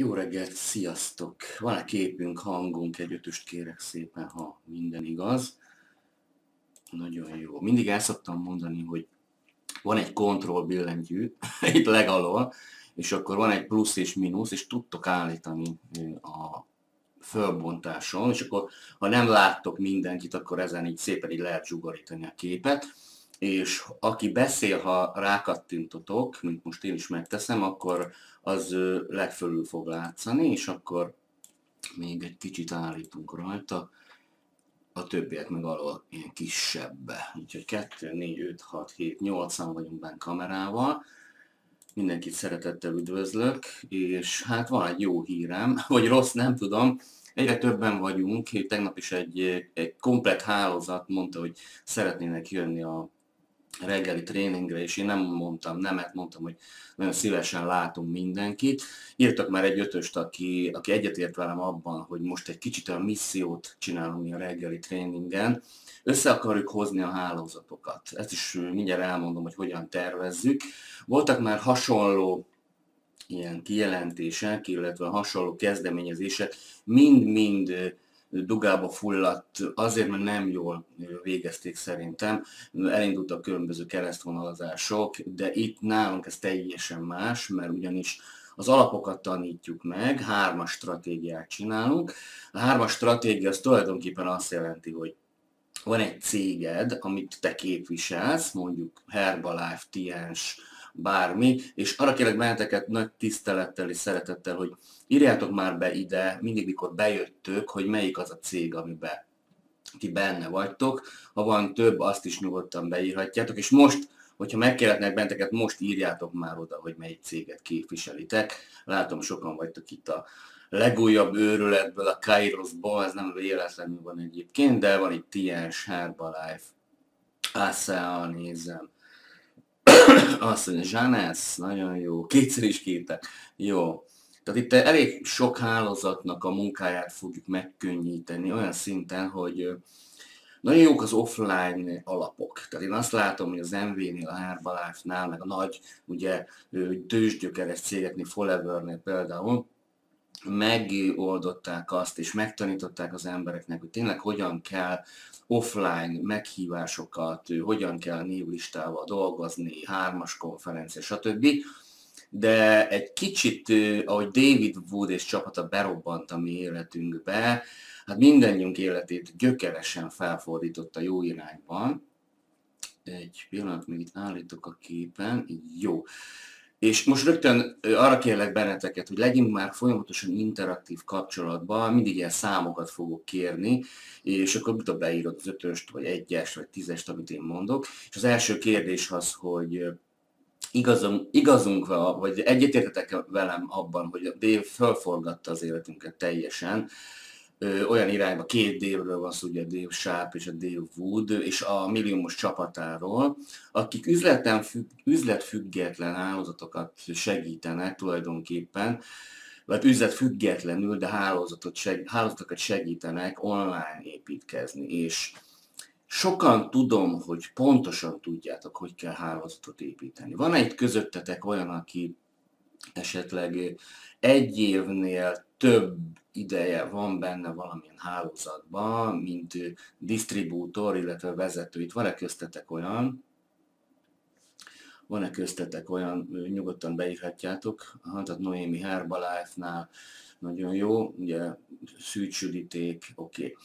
Jó reggelt, sziasztok! Van-e képünk, hangunk, egy ötöst kérek szépen, ha minden igaz. Nagyon jó. Mindig el szoktam mondani, hogy van egy kontroll billentyű, itt legalól, és akkor van egy plusz és mínusz, és tudtok állítani a fölbontáson, és akkor ha nem láttok mindenkit, akkor ezen így szépen így lehet zsugorítani a képet és aki beszél, ha rákattintotok, mint most én is megteszem, akkor az legfölül fog látszani, és akkor még egy kicsit állítunk rajta, a többiek meg alól ilyen kisebbe. Úgyhogy 2, 4, 5, 6, 7, 8-an vagyunk benne kamerával. Mindenkit szeretettel üdvözlök, és hát van egy jó hírem, vagy rossz, nem tudom. Egyre többen vagyunk, tegnap is egy, egy komplet hálózat mondta, hogy szeretnének jönni a reggeli tréningre, és én nem mondtam nemet, mondtam, hogy nagyon szívesen látunk mindenkit. Írtak már egy ötöst, aki, aki egyetért velem abban, hogy most egy kicsit a missziót csinálunk a reggeli tréningen, össze akarjuk hozni a hálózatokat. Ezt is mindjárt elmondom, hogy hogyan tervezzük. Voltak már hasonló ilyen kijelentések, illetve hasonló kezdeményezések, mind-mind dugába fulladt, azért, mert nem jól végezték szerintem. Elindultak különböző keresztvonalazások, de itt nálunk ez teljesen más, mert ugyanis az alapokat tanítjuk meg, hármas stratégiát csinálunk. A hármas stratégia az tulajdonképpen azt jelenti, hogy van egy céged, amit te képviselsz, mondjuk Herbalife, Tiens, bármi, és arra kérlek benneteket nagy tisztelettel és szeretettel, hogy írjátok már be ide, mindig mikor bejöttök, hogy melyik az a cég, amiben ti benne vagytok. Ha van több, azt is nyugodtan beírhatjátok, és most, hogyha megkérhetnek benneteket, most írjátok már oda, hogy melyik céget képviselitek. Látom, sokan vagytok itt a legújabb őrületből, a Kairosból, ez nem véletlenül van egyébként, de van itt Tiens, Herbalife, ASEA, nézem, azt mondja, Zsánesz, nagyon jó, kétszer is kétek, jó. Tehát itt elég sok hálózatnak a munkáját fogjuk megkönnyíteni olyan szinten, hogy nagyon jók az offline alapok. Tehát én azt látom, hogy az MV-nél, a Herbalife-nál, meg a nagy, ugye, tőzsgyökeres cégeknél, Forevernél például, megoldották azt, és megtanították az embereknek, hogy tényleg hogyan kell offline meghívásokat, hogyan kell névlistával dolgozni, hármas konferencia, stb. De egy kicsit, ahogy David Wood és csapata berobbant a mi életünkbe, hát mindannyiunk életét gyökeresen felfordította jó irányban. Egy pillanat, még itt állítok a képen. Jó. És most rögtön arra kérlek benneteket, hogy legyünk már folyamatosan interaktív kapcsolatban, mindig ilyen számokat fogok kérni, és akkor mit beírod az ötöst, vagy egyes, vagy tízest, amit én mondok. És az első kérdés az, hogy igazunk, igazunk vagy egyetértetek velem abban, hogy a Dave fölforgatta az életünket teljesen, ö, olyan irányba, két Dave-ről van szó, ugye Dave Sharp és a Dave Wood, és a milliómos csapatáról, akik üzleten függ, üzletfüggetlen hálózatokat segítenek tulajdonképpen, vagy üzlet függetlenül, de hálózatot seg, hálózatokat segítenek online építkezni, és sokan tudom, hogy pontosan tudjátok, hogy kell hálózatot építeni. Van egy közöttetek olyan, aki esetleg egy évnél több ideje van benne valamilyen hálózatban, mint disztribútor, illetve vezető. Itt van-e köztetek olyan? Van-e köztetek olyan, nyugodtan beírhatjátok. Aha, tehát Noémi Herbalife-nál nagyon jó, ugye szűcsüdíték, oké. Okay.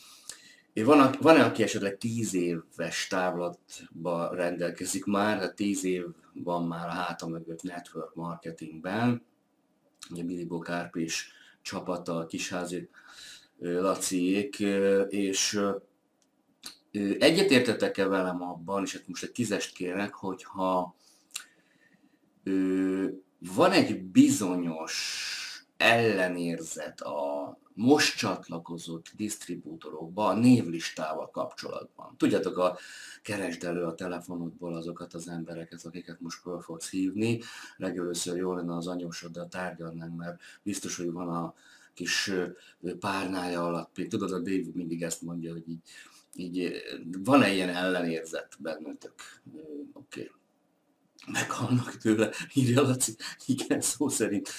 Van, van-e, aki esetleg tíz éves távlatba rendelkezik már, tehát tíz év van már a háta mögött network marketingben, ugye Billy Bokárp és csapata, a kisházi Laciék, és egyetértetek-e velem abban, és hát most egy tízest kérek, hogyha van egy bizonyos ellenérzet a most csatlakozott disztribútorokba a névlistával kapcsolatban. Tudjátok, a keresd elő a telefonodból azokat az embereket, akiket most fel fogsz hívni. Legelőször jó lenne az anyósoddal tárgyalnánk, mert biztos, hogy van a kis párnája alatt. Tudod, a Dave mindig ezt mondja, hogy így, így van-e ilyen ellenérzet bennetek? Oké. Okay. meghalnak tőle, írja Laci. Igen, szó szerint.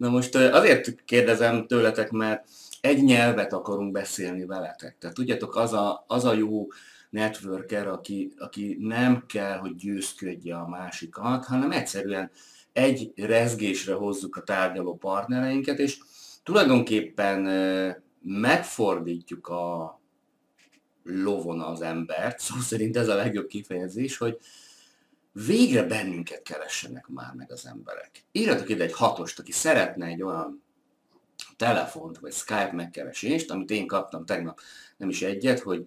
Na most azért kérdezem tőletek, mert egy nyelvet akarunk beszélni veletek. Tehát tudjátok, az a, az a jó networker, aki, aki nem kell, hogy győzködje a másikat, hanem egyszerűen egy rezgésre hozzuk a tárgyaló partnereinket, és tulajdonképpen megfordítjuk a lovon az embert, szó szerint ez a legjobb kifejezés, hogy végre bennünket keressenek már meg az emberek. Írjatok ide egy hatost, aki szeretne egy olyan telefont vagy Skype megkeresést, amit én kaptam tegnap, nem is egyet, hogy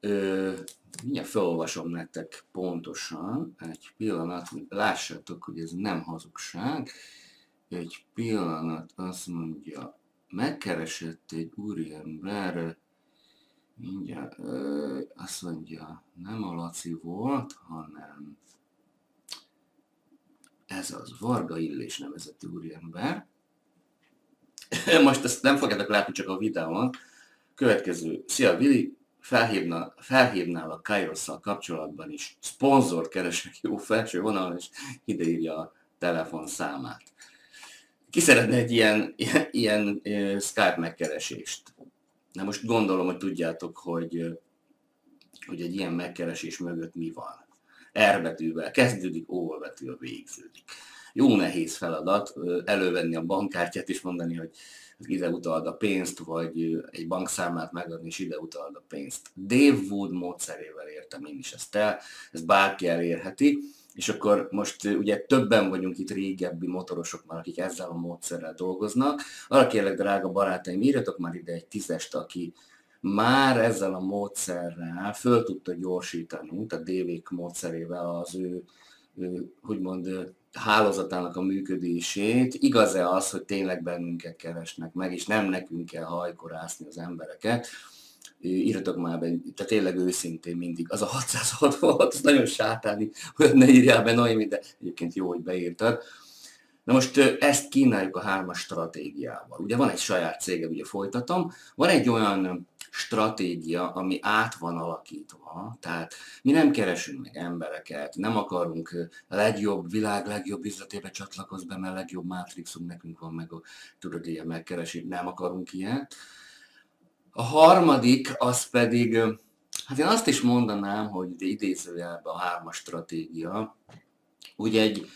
ö, mindjárt felolvasom nektek pontosan, egy pillanat, hogy lássátok, hogy ez nem hazugság. Egy pillanat, azt mondja, megkeresett egy úriember, mindjárt, ö, azt mondja, nem a Laci volt, hanem ez az Varga Illés nevezetű úriember. Most ezt nem fogjátok látni csak a videón. Következő. Szia, Vili, felhívna, felhívnál a kairos kapcsolatban is. Szponzor keresek jó felső vonalon, és ideírja a telefonszámát. Ki szeretne egy ilyen, ilyen Skype megkeresést? Na most gondolom, hogy tudjátok, hogy, hogy egy ilyen megkeresés mögött mi van. R betűvel kezdődik, O betűvel végződik. Jó nehéz feladat elővenni a bankkártyát és mondani, hogy ide utald a pénzt, vagy egy bankszámlát megadni, és ide utald a pénzt. Dave Wood módszerével értem én is ezt el, ez bárki elérheti, és akkor most ugye többen vagyunk itt régebbi motorosok már, akik ezzel a módszerrel dolgoznak. Arra kérlek, drága barátaim, írjatok már ide egy tízest, aki már ezzel a módszerrel föl tudta gyorsítani, tehát DVK módszerével az ő, ő úgymond hálózatának a működését. Igaz-e az, hogy tényleg bennünket keresnek meg, és nem nekünk kell hajkorászni az embereket? írjatok már be, tehát tényleg őszintén mindig, az a 666, az nagyon sátáni, hogy ne írjál be Noémi, de egyébként jó, hogy beírtad. Na most ezt kínáljuk a hármas stratégiával. Ugye van egy saját cége, ugye folytatom, van egy olyan stratégia, ami át van alakítva, tehát mi nem keresünk meg embereket, nem akarunk legjobb, világ legjobb üzletébe csatlakozni be, mert legjobb mátrixunk nekünk van, meg a tudod, ilyen megkeresi, nem akarunk ilyet. A harmadik, az pedig, hát én azt is mondanám, hogy idézőjelben a hármas stratégia, ugye egy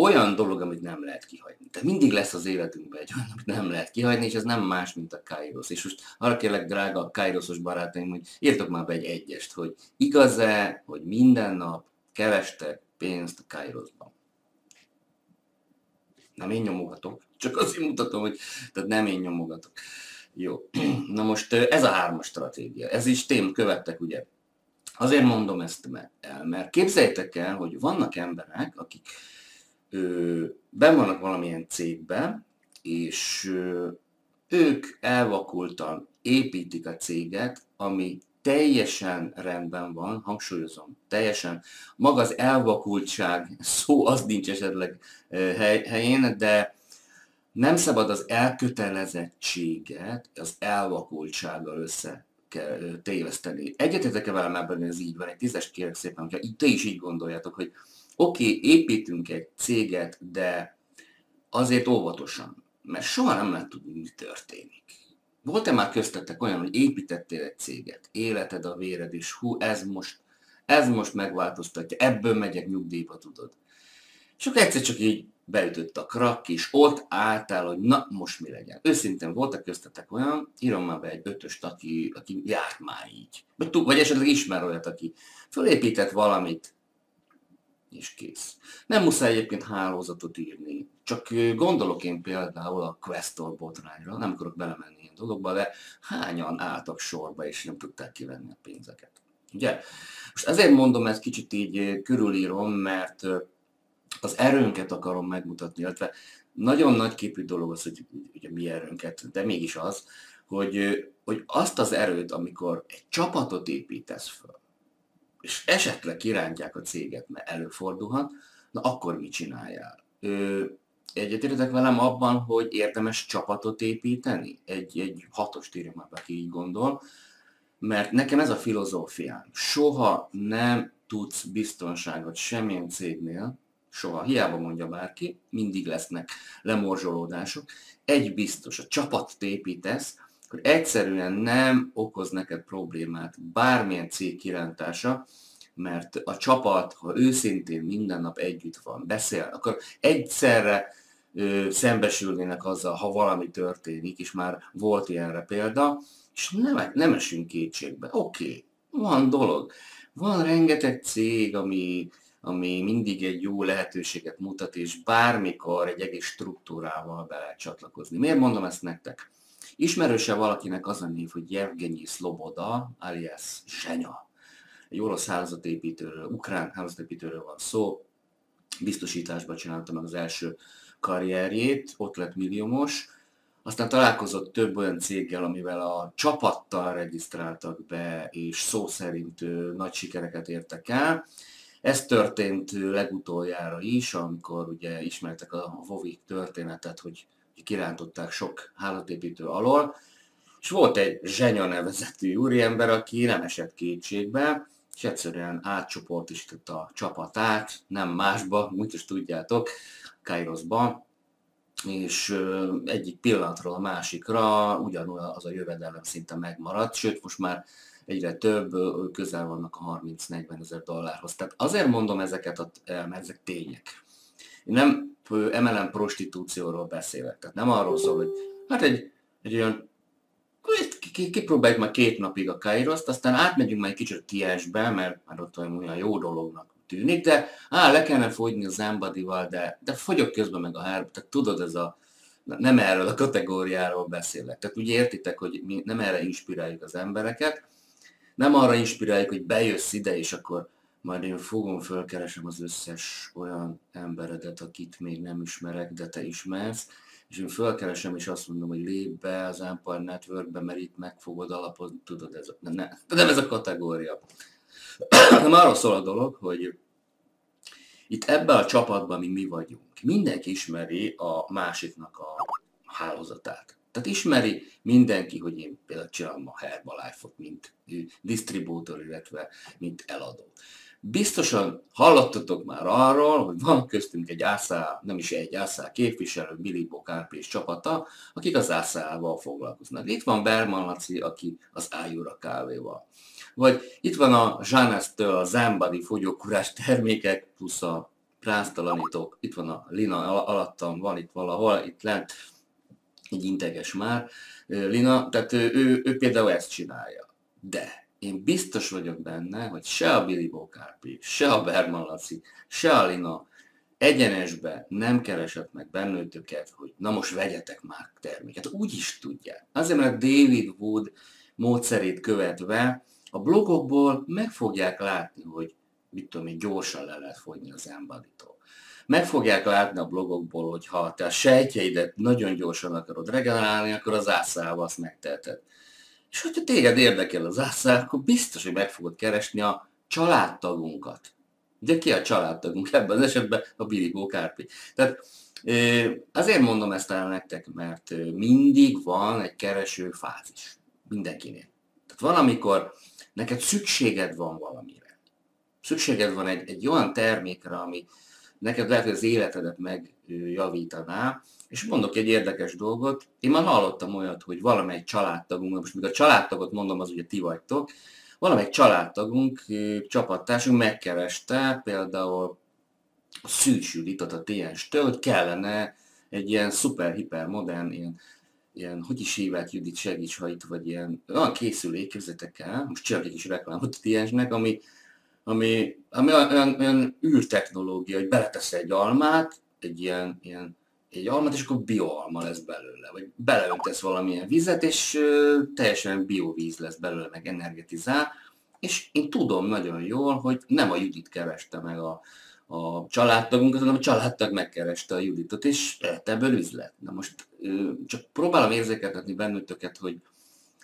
olyan dolog, amit nem lehet kihagyni. Tehát mindig lesz az életünkben egy olyan, amit nem lehet kihagyni, és ez nem más, mint a Kairos. És most arra kérlek, drága Kairosos barátaim, hogy írtok már be egy egyest, hogy igaz-e, hogy minden nap kerestek pénzt a Kairosban. Nem én nyomogatok, csak azért mutatom, hogy tehát nem én nyomogatok. Jó, na most ez a hármas stratégia. Ez is tém követtek, ugye. Azért mondom ezt el, mert képzeljétek el, hogy vannak emberek, akik ben vannak valamilyen cégben, és ők elvakultan építik a céget, ami teljesen rendben van, hangsúlyozom, teljesen, maga az elvakultság szó az nincs esetleg hely, helyén, de nem szabad az elkötelezettséget az elvakultsággal össze téveszteni. Egyetetek-e velem ebben, ez így van? Egy tízes kérek szépen, hogyha te is így gondoljátok, hogy oké, okay, építünk egy céget, de azért óvatosan, mert soha nem lehet tudni, mi történik. Volt-e már köztetek olyan, hogy építettél egy céget, életed a véred, és hú, ez most, ez most megváltoztatja, ebből megyek nyugdíjba, tudod. Akkor egyszer csak így beütött a krak, és ott álltál, hogy na, most mi legyen. Őszintén voltak köztetek olyan, írom már be egy ötöst, aki, aki járt már így. Vagy, vagy esetleg ismer olyat, aki fölépített valamit, és kész. Nem muszáj egyébként hálózatot írni, csak gondolok én például a Questor botrányra, nem akarok belemenni ilyen dologba, de hányan álltak sorba és nem tudták kivenni a pénzeket. Ugye? Most ezért mondom ezt kicsit így körülírom, mert az erőnket akarom megmutatni, illetve nagyon nagy képű dolog az, hogy ugye mi erőnket, de mégis az, hogy, hogy azt az erőt, amikor egy csapatot építesz föl, és esetleg kirántják a céget, mert előfordulhat, na akkor mit csináljál? Egyetértek velem abban, hogy érdemes csapatot építeni? Egy, egy hatos írja már, aki így gondol, mert nekem ez a filozófiám. Soha nem tudsz biztonságot semmilyen cégnél, Soha. Hiába mondja bárki, mindig lesznek lemorzsolódások. Egy biztos, a csapatot építesz, hogy egyszerűen nem okoz neked problémát bármilyen cég kirántása, mert a csapat, ha őszintén minden nap együtt van, beszél, akkor egyszerre ö, szembesülnének azzal, ha valami történik, és már volt ilyenre példa, és nem, nem esünk kétségbe. Oké, okay, van dolog. Van rengeteg cég, ami, ami mindig egy jó lehetőséget mutat, és bármikor egy egész struktúrával be lehet csatlakozni. Miért mondom ezt nektek? Ismerőse valakinek az a név, hogy Yevgenyi Sloboda, alias Zsenya. Egy orosz hálózatépítőről, ukrán hálózatépítőről van szó. Biztosításban csinálta meg az első karrierjét, ott lett milliómos. Aztán találkozott több olyan céggel, amivel a csapattal regisztráltak be, és szó szerint nagy sikereket értek el. Ez történt legutoljára is, amikor ugye ismertek a Vovik történetet, hogy kirántották sok hálózatépítő alól, és volt egy Zsenya nevezetű úriember, aki nem esett kétségbe, és egyszerűen átcsoportosította a csapatát, nem másba, úgyis tudjátok, Kairosba, és egyik pillanatról a másikra ugyanúgy az a jövedelem szinte megmaradt, sőt most már egyre több, közel vannak a 30-40 ezer dollárhoz. Tehát azért mondom ezeket, mert ezek tények. Én nem emelem prostitúcióról beszélek. Tehát nem arról szól, hogy hát egy, egy olyan kipróbáljuk már két napig a Kairoszt, aztán átmegyünk már egy kicsit Tiesbe, mert már ott olyan jó dolognak tűnik, de á, le kellene fogyni a Zambadival, de, de fogyok közben meg a hár, tehát tudod, ez a, nem erről a kategóriáról beszélek. Tehát úgy értitek, hogy mi nem erre inspiráljuk az embereket, nem arra inspiráljuk, hogy bejössz ide, és akkor majd én fogom, fölkeresem az összes olyan emberedet, akit még nem ismerek, de te ismersz, és én fölkeresem, és azt mondom, hogy lép be az Empire Networkbe, mert itt meg fogod alapozni, tudod, ez a, nem, nem, nem ez a kategória. Nem arról szól a dolog, hogy itt ebben a csapatban mi mi vagyunk. Mindenki ismeri a másiknak a hálózatát. Tehát ismeri mindenki, hogy én például csinálom a Herbalife-ot, mint disztribútor, illetve mint eladó. Biztosan hallottatok már arról, hogy van köztünk egy ászá, nem is egy ászá képviselő, Billy Bokárpi és csapata, akik az ászával foglalkoznak. Itt van Berman Laci, aki az Ájúra kávéval. Vagy itt van a Zsánesztől a Zambadi fogyókurás termékek, plusz a prásztalanítók, itt van a Lina alattam, van itt valahol, itt lent, egy integes már, Lina, tehát ő, ő, ő például ezt csinálja. De én biztos vagyok benne, hogy se a Billy Bokárpi, se a Berman Laci, se a Lina egyenesbe nem keresett meg bennőtöket, hogy na most vegyetek már terméket. Úgy is tudják. Azért, mert David Wood módszerét követve a blogokból meg fogják látni, hogy mit tudom én, gyorsan le lehet fogyni az embaditól. Meg fogják látni a blogokból, hogy ha te a sejtjeidet nagyon gyorsan akarod regenerálni, akkor az ászával azt megteheted. És hogyha téged érdekel az ászál, akkor biztos, hogy meg fogod keresni a családtagunkat. Ugye ki a családtagunk ebben az esetben? A Billy Kárpi. Tehát azért mondom ezt el nektek, mert mindig van egy kereső fázis. Mindenkinél. Tehát van, amikor neked szükséged van valamire. Szükséged van egy, egy olyan termékre, ami neked lehet, hogy az életedet megjavítaná, és mondok egy érdekes dolgot, én már hallottam olyat, hogy valamely családtagunk, most még a családtagot mondom, az ugye ti vagytok, valamely családtagunk, csapattársunk megkereste például a Szűcs Juditot a TNS-től, hogy kellene egy ilyen szuper, hiper, modern, ilyen, ilyen, hogy is hívják Judit, segíts, ha itt vagy ilyen, olyan készülék, képzeljétek el, most csinálok egy kis reklámot a TNS-nek, ami, ami, ami olyan, olyan űrtechnológia, hogy beletesz egy almát, egy ilyen, ilyen egy almát, és akkor bioalma lesz belőle, vagy beleöntesz valamilyen vizet, és ö, teljesen biovíz lesz belőle, meg energetizál, és én tudom nagyon jól, hogy nem a Judit kereste meg a, a családtagunkat, hanem a családtag megkereste a Juditot, és lett ebből üzlet. Na most ö, csak próbálom érzékeltetni benneteket, hogy,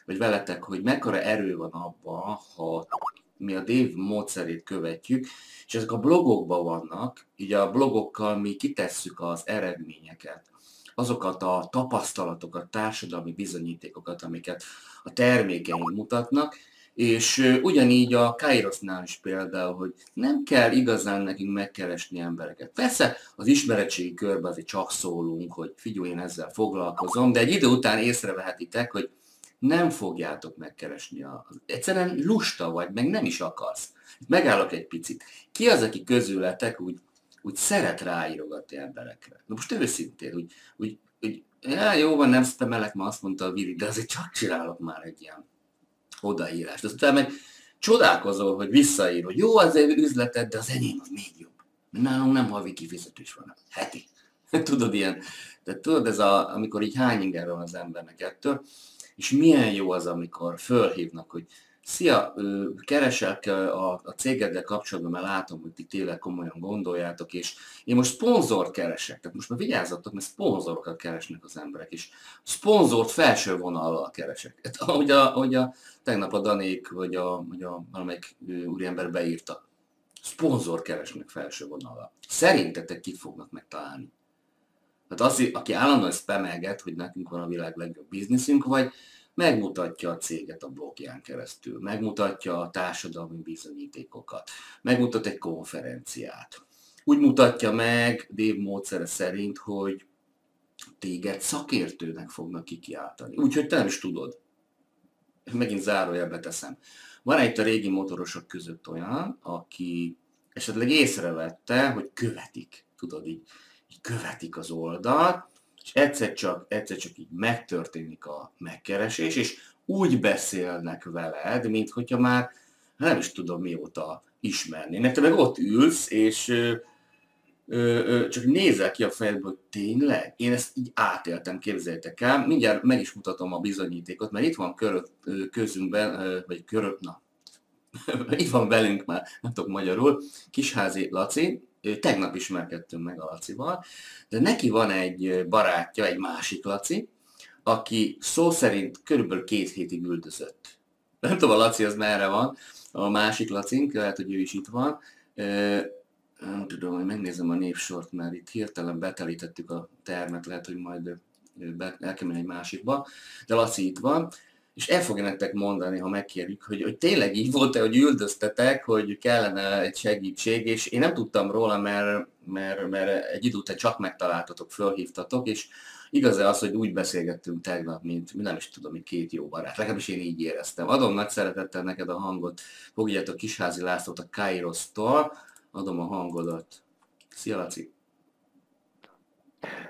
vagy veletek, hogy mekkora erő van abban, ha mi a Dave módszerét követjük, és ezek a blogokban vannak, így a blogokkal mi kitesszük az eredményeket, azokat a tapasztalatokat, társadalmi bizonyítékokat, amiket a termékeink mutatnak, És ugyanígy a Kairosnál is például, hogy nem kell igazán nekünk megkeresni embereket. Persze az ismeretségi körben azért csak szólunk, hogy figyelj, én ezzel foglalkozom, de egy idő után észrevehetitek, hogy nem fogjátok megkeresni. A... Egyszerűen lusta vagy, meg nem is akarsz. Megállok egy picit. Ki az, aki közületek úgy, úgy szeret ráírogatni emberekre? Na most őszintén, úgy, úgy, úgy ja, jó van, nem stemelek, ma azt mondta a Viri, de azért csak csinálok már egy ilyen odaírást. Aztán meg csodálkozol, hogy visszaír, hogy jó az üzleted, de az enyém az még jobb. Nálunk nem havi kifizetés van, heti. tudod, ilyen, de tudod, ez a, amikor így hányinger van az embernek ettől, és milyen jó az, amikor fölhívnak, hogy Szia, keresek a, a cégeddel kapcsolatban, mert látom, hogy ti tényleg komolyan gondoljátok, és én most szponzort keresek. Tehát most már vigyázzatok, mert szponzorokat keresnek az emberek, és szponzort felső vonallal keresek. Hát, ahogy, a, ahogy a, tegnap a Danék, vagy a, vagy a valamelyik úriember beírta. Szponzor keresnek felső vonallal. Szerintetek kit fognak megtalálni? Tehát az, aki állandóan spamelget, hogy nekünk van a világ legjobb bizniszünk, vagy megmutatja a céget a blogján keresztül, megmutatja a társadalmi bizonyítékokat, megmutat egy konferenciát. Úgy mutatja meg Dave módszere szerint, hogy téged szakértőnek fognak kikiáltani. Úgyhogy te nem is tudod. Megint zárójelbe teszem. Van egy a régi motorosok között olyan, aki esetleg észrevette, hogy követik. Tudod, így követik az oldalt, és egyszer csak, egyszer csak így megtörténik a megkeresés, és úgy beszélnek veled, mint hogyha már nem is tudom mióta ismernének. Te meg ott ülsz, és ö, ö, csak nézel ki a fejedből, hogy tényleg? Én ezt így átéltem, képzeljétek el. Mindjárt meg is mutatom a bizonyítékot, mert itt van körött, közünkben, vagy körött, na, itt van velünk már, nem tudok magyarul, Kisházi Laci, tegnap ismerkedtünk meg a Lacival, de neki van egy barátja, egy másik Laci, aki szó szerint körülbelül két hétig üldözött. Nem tudom, a Laci az merre van, a másik Lacink, lehet, hogy ő is itt van. Nem tudom, hogy megnézem a népsort, mert itt hirtelen betelítettük a termet, lehet, hogy majd el kell egy másikba, de Laci itt van, és el fogja nektek mondani, ha megkérjük, hogy, hogy tényleg így volt-e, hogy üldöztetek, hogy kellene egy segítség, és én nem tudtam róla, mert, mert, mert egy idő után csak megtaláltatok, fölhívtatok, és igaz-e az, hogy úgy beszélgettünk tegnap, mint nem is tudom, mint két jó barát. Legalábbis én így éreztem. Adom nagy szeretettel neked a hangot. Fogjátok Kisházi Lászlót a Kairosztól. Adom a hangodat. Szia, Laci!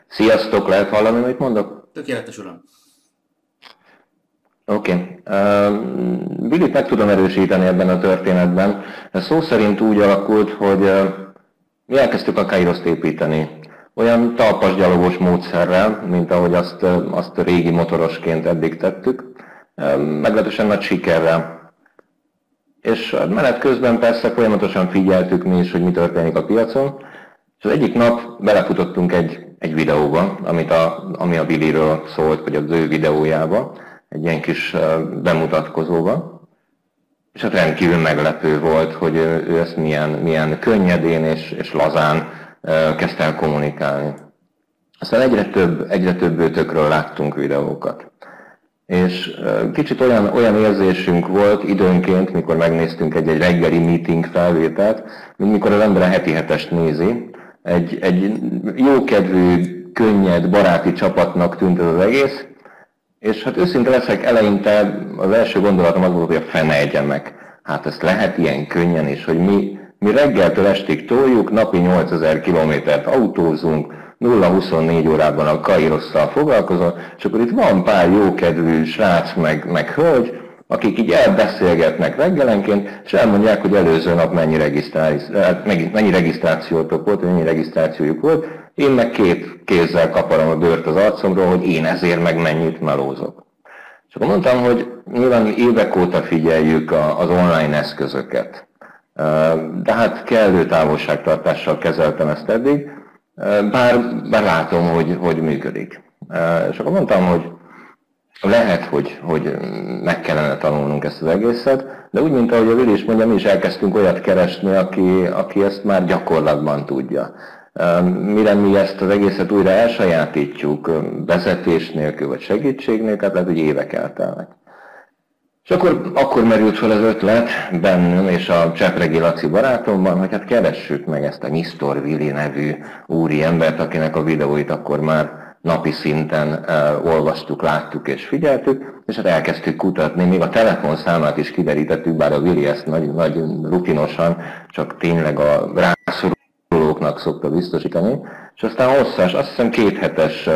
Sziasztok, lehet hallani, amit mondok? Tökéletes, uram! Oké. Okay. Billit meg tudom erősíteni ebben a történetben. Ez szó szerint úgy alakult, hogy mi elkezdtük a Kairoszt építeni. Olyan talpas gyalogos módszerrel, mint ahogy azt, azt régi motorosként eddig tettük. Meglehetősen nagy sikerrel. És menet közben persze folyamatosan figyeltük mi is, hogy mi történik a piacon. És az egyik nap belefutottunk egy, egy videóba, amit a, ami a Billyről szólt, vagy az ő videójába egy ilyen kis bemutatkozóba. És hát rendkívül meglepő volt, hogy ő, ő ezt milyen, milyen könnyedén és, és lazán kezdte el kommunikálni. Aztán egyre több, egyre több őtökről láttunk videókat. És kicsit olyan, olyan érzésünk volt időnként, mikor megnéztünk egy, egy reggeli meeting felvételt, mint mikor az ember a heti hetest nézi. Egy, egy jókedvű, könnyed, baráti csapatnak tűnt az egész, és hát őszinte leszek, eleinte az első gondolatom az volt, hogy a fene egyen meg. Hát ezt lehet ilyen könnyen, és hogy mi, mi reggeltől estig toljuk, napi 8000 kilométert autózunk, 0-24 órában a Kairosszal foglalkozom, és akkor itt van pár jókedvű srác meg, meg hölgy, akik így elbeszélgetnek reggelenként, és elmondják, hogy előző nap mennyi, mennyi regisztrációtok volt, mennyi regisztrációjuk volt, én meg két kézzel kaparom a bőrt az arcomról, hogy én ezért meg mennyit melózok. És akkor mondtam, hogy nyilván évek óta figyeljük az online eszközöket. De hát kellő távolságtartással kezeltem ezt eddig, bár, bár látom, hogy, hogy működik. És akkor mondtam, hogy lehet, hogy, hogy meg kellene tanulnunk ezt az egészet, de úgy, mint ahogy a Vili is mondja, mi is elkezdtünk olyat keresni, aki, aki ezt már gyakorlatban tudja. Mire mi ezt az egészet újra elsajátítjuk, vezetés nélkül vagy segítség nélkül, hát lehet, hogy évek eltelnek. És akkor, akkor merült fel az ötlet bennünk és a Csepregi Laci barátomban, hogy hát keressük meg ezt a Nyisztor Vili nevű úri embert, akinek a videóit akkor már napi szinten olvastuk, láttuk és figyeltük, és hát elkezdtük kutatni, még a telefonszámát is kiderítettük, bár a Vili ezt nagy, nagy rutinosan, csak tényleg a rászorulóknak szokta biztosítani, és aztán hosszas, azt hiszem kéthetes uh,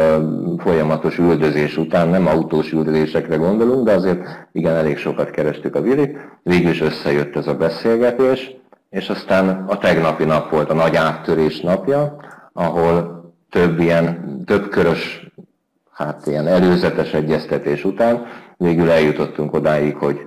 folyamatos üldözés után, nem autós üldözésekre gondolunk, de azért igen, elég sokat kerestük a Vili, végül is összejött ez a beszélgetés, és aztán a tegnapi nap volt a nagy áttörés napja, ahol több ilyen, több körös, hát ilyen előzetes egyeztetés után végül eljutottunk odáig, hogy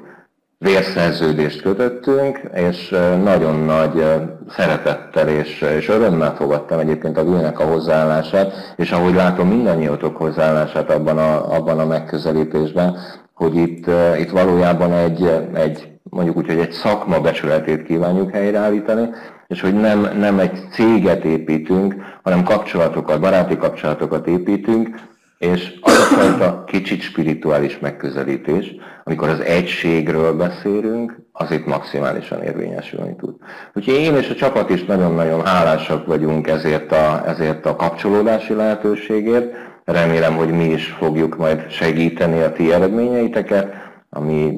vérszerződést kötöttünk, és nagyon nagy szeretettel és, és örömmel fogadtam egyébként a Vilnek a hozzáállását, és ahogy látom mindannyiótok hozzáállását abban a, abban a megközelítésben, hogy itt, itt valójában egy, egy mondjuk úgy, hogy egy szakma becsületét kívánjuk helyreállítani, és hogy nem, nem egy céget építünk, hanem kapcsolatokat, baráti kapcsolatokat építünk, és az a fajta kicsit spirituális megközelítés, amikor az egységről beszélünk, az itt maximálisan érvényesülni tud. Úgyhogy én és a csapat is nagyon-nagyon hálásak vagyunk ezért a, ezért a kapcsolódási lehetőségért. Remélem, hogy mi is fogjuk majd segíteni a ti eredményeiteket, ami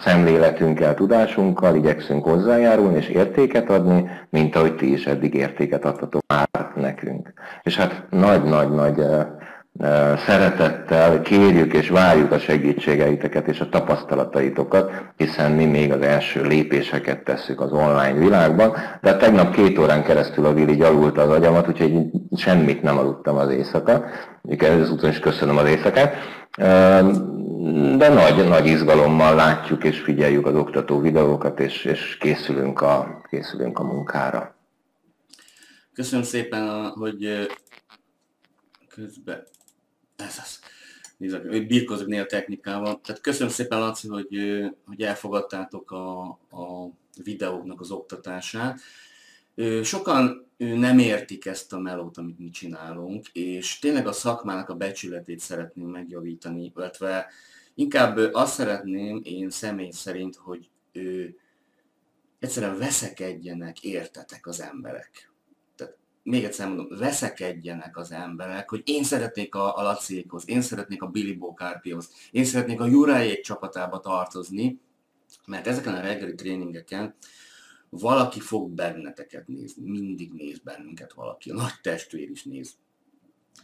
szemléletünkkel, tudásunkkal igyekszünk hozzájárulni és értéket adni, mint ahogy ti is eddig értéket adtatok már nekünk. És hát nagy-nagy-nagy szeretettel kérjük és várjuk a segítségeiteket és a tapasztalataitokat, hiszen mi még az első lépéseket tesszük az online világban, de tegnap két órán keresztül a Vili gyalult az agyamat, úgyhogy semmit nem aludtam az éjszaka. Ezúton is köszönöm az éjszakát de nagy, nagy izgalommal látjuk és figyeljük az oktató videókat, és, és készülünk, a, készülünk a munkára. Köszönöm szépen, hogy közben ez az. Nézzük, hogy birkozok néha technikával. Tehát köszönöm szépen, Laci, hogy, hogy elfogadtátok a, a videóknak az oktatását. Sokan nem értik ezt a melót, amit mi csinálunk, és tényleg a szakmának a becsületét szeretném megjavítani, illetve Inkább azt szeretném én személy szerint, hogy ő, egyszerűen veszekedjenek, értetek az emberek. Még egyszer mondom, veszekedjenek az emberek, hogy én szeretnék a, a Lacékhoz, én szeretnék a Billy Bokárpihoz, én szeretnék a Jurájék csapatába tartozni, mert ezeken a reggeli tréningeken valaki fog benneteket nézni, mindig néz bennünket valaki, a nagy testvér is néz.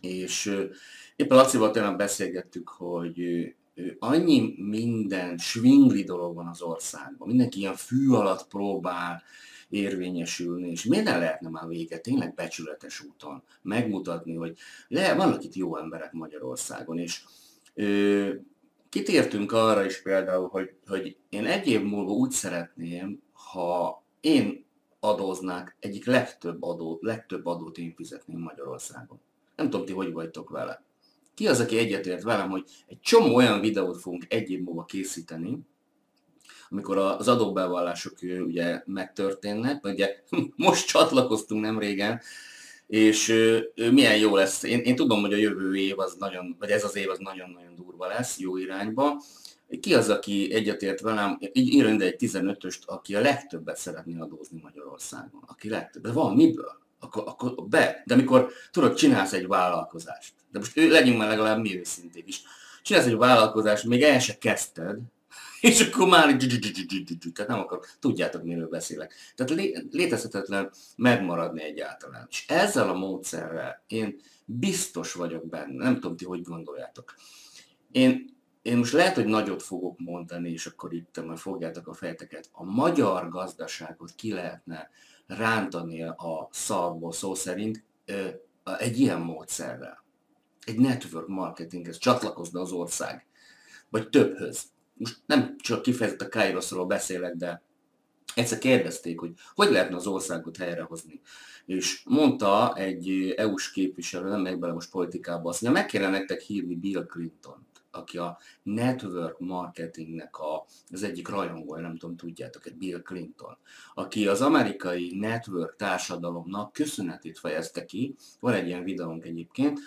És éppen Lacival tényleg beszélgettük, hogy annyi minden svingli dolog van az országban, mindenki ilyen fű alatt próbál érvényesülni, és miért ne lehetne már véget tényleg becsületes úton megmutatni, hogy le, vannak itt jó emberek Magyarországon, és ö, kitértünk arra is például, hogy, hogy én egy év múlva úgy szeretném, ha én adóznák, egyik legtöbb adót, legtöbb adót én fizetném Magyarországon. Nem tudom, ti hogy vagytok vele. Ki az, aki egyetért velem, hogy egy csomó olyan videót fogunk egy év múlva készíteni, amikor az adóbevallások ugye megtörténnek, ugye most csatlakoztunk nem régen, és milyen jó lesz. Én, én tudom, hogy a jövő év az nagyon, vagy ez az év az nagyon-nagyon durva lesz, jó irányba. Ki az, aki egyetért velem, így írjon egy 15-öst, aki a legtöbbet szeretné adózni Magyarországon? Aki legtöbbet. Van miből? Akkor, akkor be. De amikor tudod, csinálsz egy vállalkozást, de most legyünk már legalább mi őszinték is. Csinálsz egy vállalkozást, még el se kezdted, és akkor már tehát nem akar, tudjátok, miről beszélek. Tehát létezhetetlen megmaradni egyáltalán. És ezzel a módszerrel én biztos vagyok benne, nem tudom ti, hogy gondoljátok. Én, én most lehet, hogy nagyot fogok mondani, és akkor itt majd fogjátok a fejteket. A magyar gazdaságot ki lehetne rántani a szalból szó szerint egy ilyen módszerrel egy network marketinghez csatlakozna az ország, vagy többhöz. Most nem csak kifejezett a Kairosról beszélek, de egyszer kérdezték, hogy hogy lehetne az országot helyrehozni. És mondta egy EU-s képviselő, nem megy bele most politikába, azt mondja, meg kéne nektek hívni Bill Clinton aki a network marketingnek a, az egyik rajongója, nem tudom, tudjátok, egy Bill Clinton, aki az amerikai network társadalomnak köszönetét fejezte ki, van egy ilyen videónk egyébként,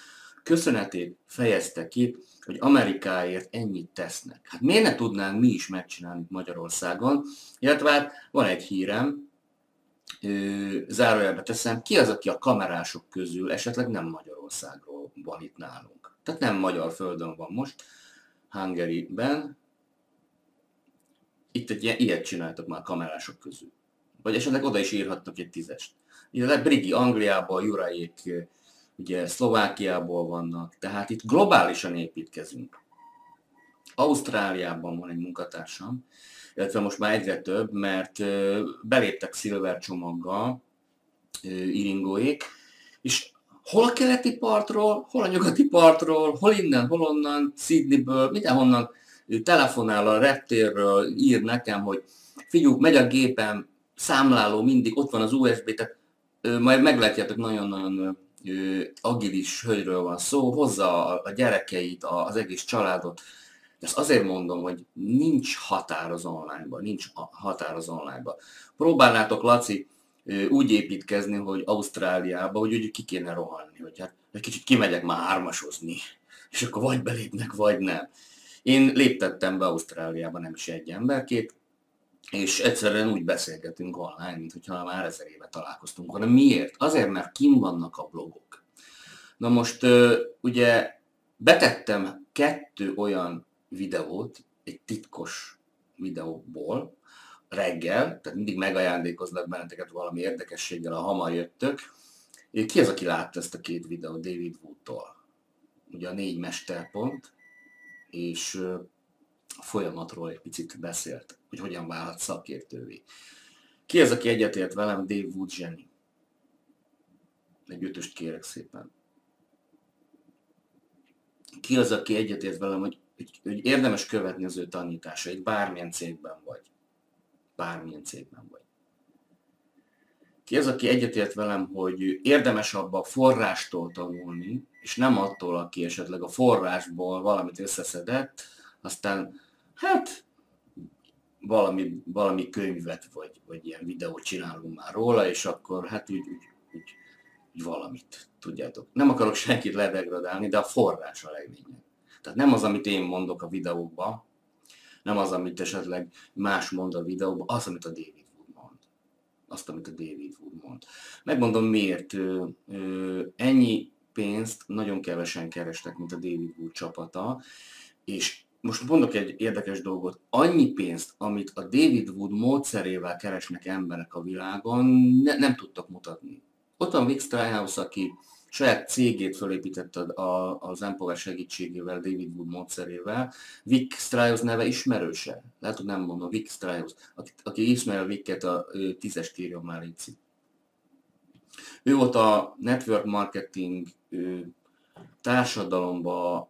köszönetét fejezte ki, hogy Amerikáért ennyit tesznek. Hát miért ne tudnánk mi is megcsinálni Magyarországon? Illetve hát van egy hírem, zárójelbe teszem, ki az, aki a kamerások közül esetleg nem Magyarországról van itt nálunk. Tehát nem magyar földön van most, Hungary-ben. Itt egy ilyet csináltak már kamerások közül. Vagy esetleg oda is írhattak egy tízest. Illetve Brigi Angliából, Juraék ugye Szlovákiából vannak, tehát itt globálisan építkezünk. Ausztráliában van egy munkatársam, illetve most már egyre több, mert beléptek szilver csomaggal iringóik, és hol a keleti partról, hol a nyugati partról, hol innen, hol onnan, Sydneyből, mindenhonnan telefonál a reptérről, ír nekem, hogy figyú, megy a gépem, számláló mindig, ott van az USB, tehát majd meglátjátok, nagyon-nagyon agilis hölgyről van szó, hozza a gyerekeit, az egész családot. Ezt azért mondom, hogy nincs határ az online-ban, nincs határ az online-ban. Próbálnátok, Laci, úgy építkezni, hogy Ausztráliába, hogy úgy ki kéne rohanni, hogy hát egy kicsit kimegyek már hármasozni, és akkor vagy belépnek, vagy nem. Én léptettem be Ausztráliába nem is egy emberkét, és egyszerűen úgy beszélgetünk online, mint már ezer éve találkoztunk volna. Miért? Azért, mert kim vannak a blogok. Na most ugye betettem kettő olyan videót, egy titkos videóból, reggel, tehát mindig megajándékoznak benneteket valami érdekességgel, ha hamar jöttök. Ki az, aki látta ezt a két videót David Wood-tól? Ugye a négy mesterpont, és a folyamatról egy picit beszélt, hogy hogyan válhat szakértővé. Ki az, aki egyetért velem? Dave Wood Jenny. Egy ötöst kérek szépen. Ki az, aki egyetért velem, hogy, hogy, hogy érdemes követni az ő tanításait, bármilyen cégben vagy. Bármilyen cégben vagy. Ki az, aki egyetért velem, hogy érdemes abba a forrástól tanulni, és nem attól, aki esetleg a forrásból valamit összeszedett, aztán hát valami, valami könyvet vagy, vagy ilyen videót csinálunk már róla, és akkor hát úgy, úgy, úgy, úgy valamit, tudjátok. Nem akarok senkit ledegradálni, de a forrás a leglényeg. Tehát nem az, amit én mondok a videókban, nem az, amit esetleg más mond a videóban, az, amit a David Wood mond. Azt, amit a David Wood mond. Megmondom miért. Ö, ö, ennyi pénzt nagyon kevesen kerestek, mint a David Wood csapata, és most mondok egy érdekes dolgot, annyi pénzt, amit a David Wood módszerével keresnek emberek a világon, ne, nem tudtak mutatni. Ott van Vic Stryhouse, aki saját cégét fölépítette az Empower segítségével, David Wood módszerével. Vic Stryhouse neve ismerőse. Lehet, hogy nem mondom, Vic Stryhouse. Aki, aki ismer a Vic-et, a tízes kérjon már légy Ő volt a network marketing társadalomba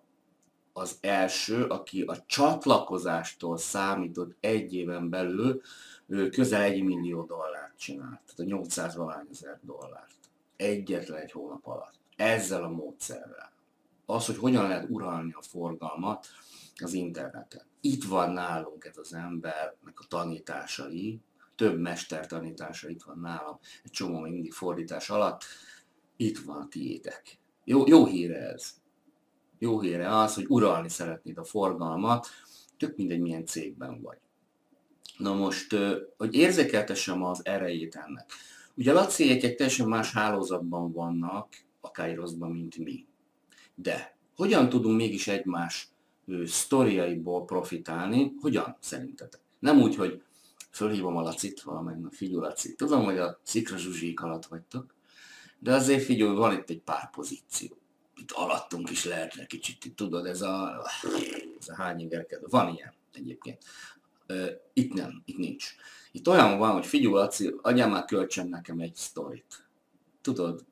az első, aki a csatlakozástól számított egy éven belül közel egy millió dollárt csinált, tehát a 800 valány ezer dollárt. Egyetlen egy hónap alatt. Ezzel a módszerrel. Az, hogy hogyan lehet uralni a forgalmat az interneten. Itt van nálunk ez az embernek a tanításai, több mester tanítása itt van nálam, egy csomó mindig fordítás alatt, itt van a tiétek. Jó, jó híre ez jó híre az, hogy uralni szeretnéd a forgalmat, tök mindegy milyen cégben vagy. Na most, hogy érzékeltessem az erejét ennek. Ugye a cégek egy teljesen más hálózatban vannak, akár rosszban, mint mi. De hogyan tudunk mégis egymás sztoriaiból profitálni? Hogyan szerintetek? Nem úgy, hogy fölhívom a Lacit, valamelyik nap figyelj Laci. Tudom, hogy a szikra zsuzsik alatt vagytok, de azért figyelj, van itt egy pár pozíció itt alattunk is lehetne kicsit, itt tudod, ez a, ez a hány ingerkedő. Van ilyen egyébként. Itt nem, itt nincs. Itt olyan van, hogy figyelj, Laci, adjál már kölcsön nekem egy sztorit. Tudod,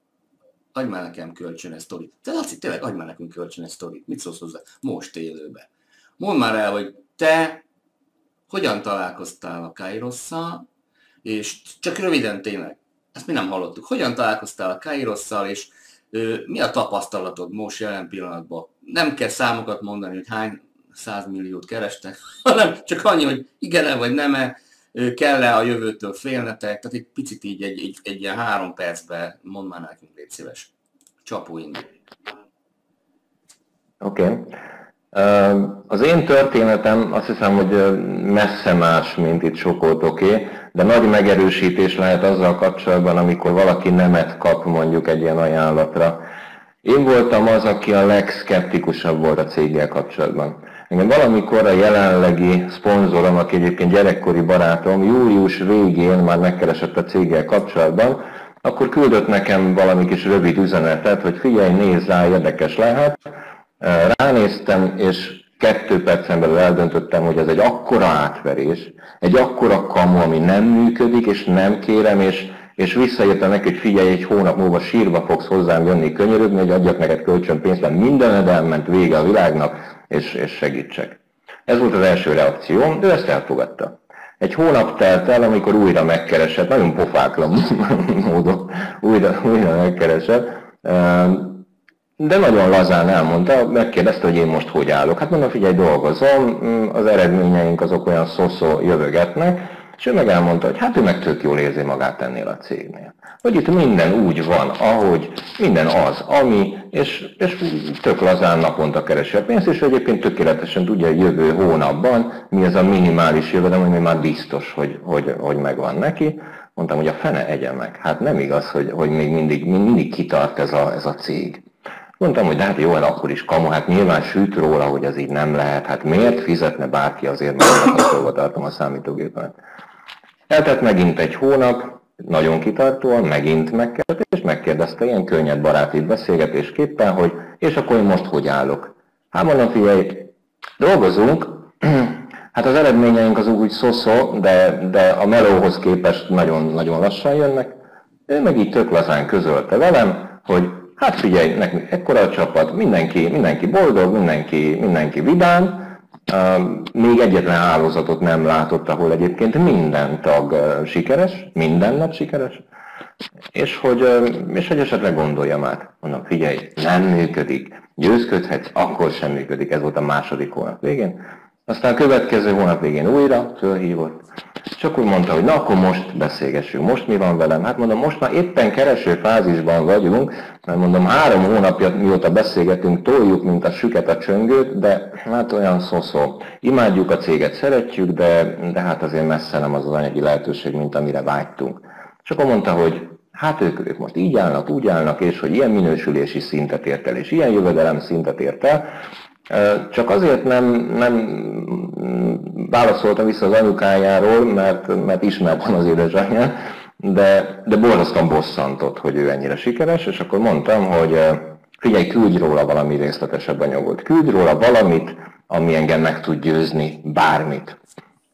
adj már nekem kölcsön egy sztorit. Te Laci, tényleg adj már nekünk kölcsön egy sztorit. Mit szólsz hozzá? Most élőbe. Mondd már el, hogy te hogyan találkoztál a Kairosszal, és csak röviden tényleg, ezt mi nem hallottuk. Hogyan találkoztál a Kairosszal, és mi a tapasztalatod most jelen pillanatban? Nem kell számokat mondani, hogy hány százmilliót kerestek, hanem csak annyi, hogy igen-e vagy nem-e, kell-e a jövőtől félnetek, tehát egy picit így egy, egy, egy ilyen három percben mondd már nekünk, légy szíves. Csapó. Oké. Okay. Az én történetem azt hiszem, hogy messze más, mint itt sok volt oké, okay, de nagy megerősítés lehet azzal kapcsolatban, amikor valaki nemet kap mondjuk egy ilyen ajánlatra. Én voltam az, aki a legszkeptikusabb volt a céggel kapcsolatban. Engem valamikor a jelenlegi szponzorom, aki egyébként gyerekkori barátom, július végén már megkeresett a céggel kapcsolatban, akkor küldött nekem valami kis rövid üzenetet, hogy figyelj, nézz rá, érdekes lehet. Ránéztem, és kettő percen belül eldöntöttem, hogy ez egy akkora átverés, egy akkora kamu, ami nem működik, és nem kérem, és, és visszaírtam neki, hogy figyelj, egy hónap múlva sírva fogsz hozzám jönni könyörögni, hogy adjak neked kölcsönpénzt, mert mindened elment vége a világnak, és, és segítsek. Ez volt az első reakció, ő ezt elfogadta. Egy hónap telt el, amikor újra megkeresett, nagyon pofátlan módon újra, újra megkeresett, de nagyon lazán elmondta, megkérdezte, hogy én most hogy állok. Hát mondom, figyelj, dolgozom, az eredményeink azok olyan szoszó jövögetnek, és ő meg elmondta, hogy hát ő meg tök jól érzi magát ennél a cégnél. Hogy itt minden úgy van, ahogy minden az, ami, és, és tök lazán naponta keresi a pénzt, és egyébként tökéletesen tudja, hogy jövő hónapban mi az a minimális jövedelem, ami már biztos, hogy, hogy, hogy megvan neki. Mondtam, hogy a fene egye meg. Hát nem igaz, hogy, hogy még mindig, mindig kitart ez a, ez a cég. Mondtam, hogy de hát jó, akkor is kamu, hát nyilván süt róla, hogy ez így nem lehet. Hát miért fizetne bárki azért, mert én tartom a számítógépemet. Eltett megint egy hónap, nagyon kitartóan, megint megkérdezte, és megkérdezte ilyen könnyed baráti beszélgetésképpen, hogy és akkor én most hogy állok? Hát mondom, figyelj, dolgozunk, hát az eredményeink az úgy szoszó, de, de a melóhoz képest nagyon-nagyon lassan jönnek. Ő meg így tök lazán közölte velem, hogy hát figyelj, nekünk ekkora a csapat, mindenki, mindenki boldog, mindenki, mindenki vidám, még egyetlen hálózatot nem látott, ahol egyébként minden tag sikeres, minden nap sikeres, és hogy, és hogy esetleg gondolja már. Mondom, figyelj, nem működik, győzködhetsz, akkor sem működik. Ez volt a második hónap végén. Aztán a következő hónap végén újra fölhívott, és akkor mondta, hogy na akkor most beszélgessünk, most mi van velem? Hát mondom, most már éppen kereső fázisban vagyunk, mert mondom, három hónapja mióta beszélgetünk, toljuk, mint a süket a csöngőt, de hát olyan szó-szó. Imádjuk a céget, szeretjük, de, de hát azért messze nem az az anyagi lehetőség, mint amire vágytunk. És akkor mondta, hogy hát ők, ők most így állnak, úgy állnak, és hogy ilyen minősülési szintet ért el, és ilyen jövedelem szintet ért el, csak azért nem, nem válaszoltam vissza az anyukájáról, mert, mert ismert van az édesanyja, de, de borzasztóan bosszantott, hogy ő ennyire sikeres, és akkor mondtam, hogy figyelj, küldj róla valami részletesebb anyagot, küldj róla valamit, ami engem meg tud győzni, bármit.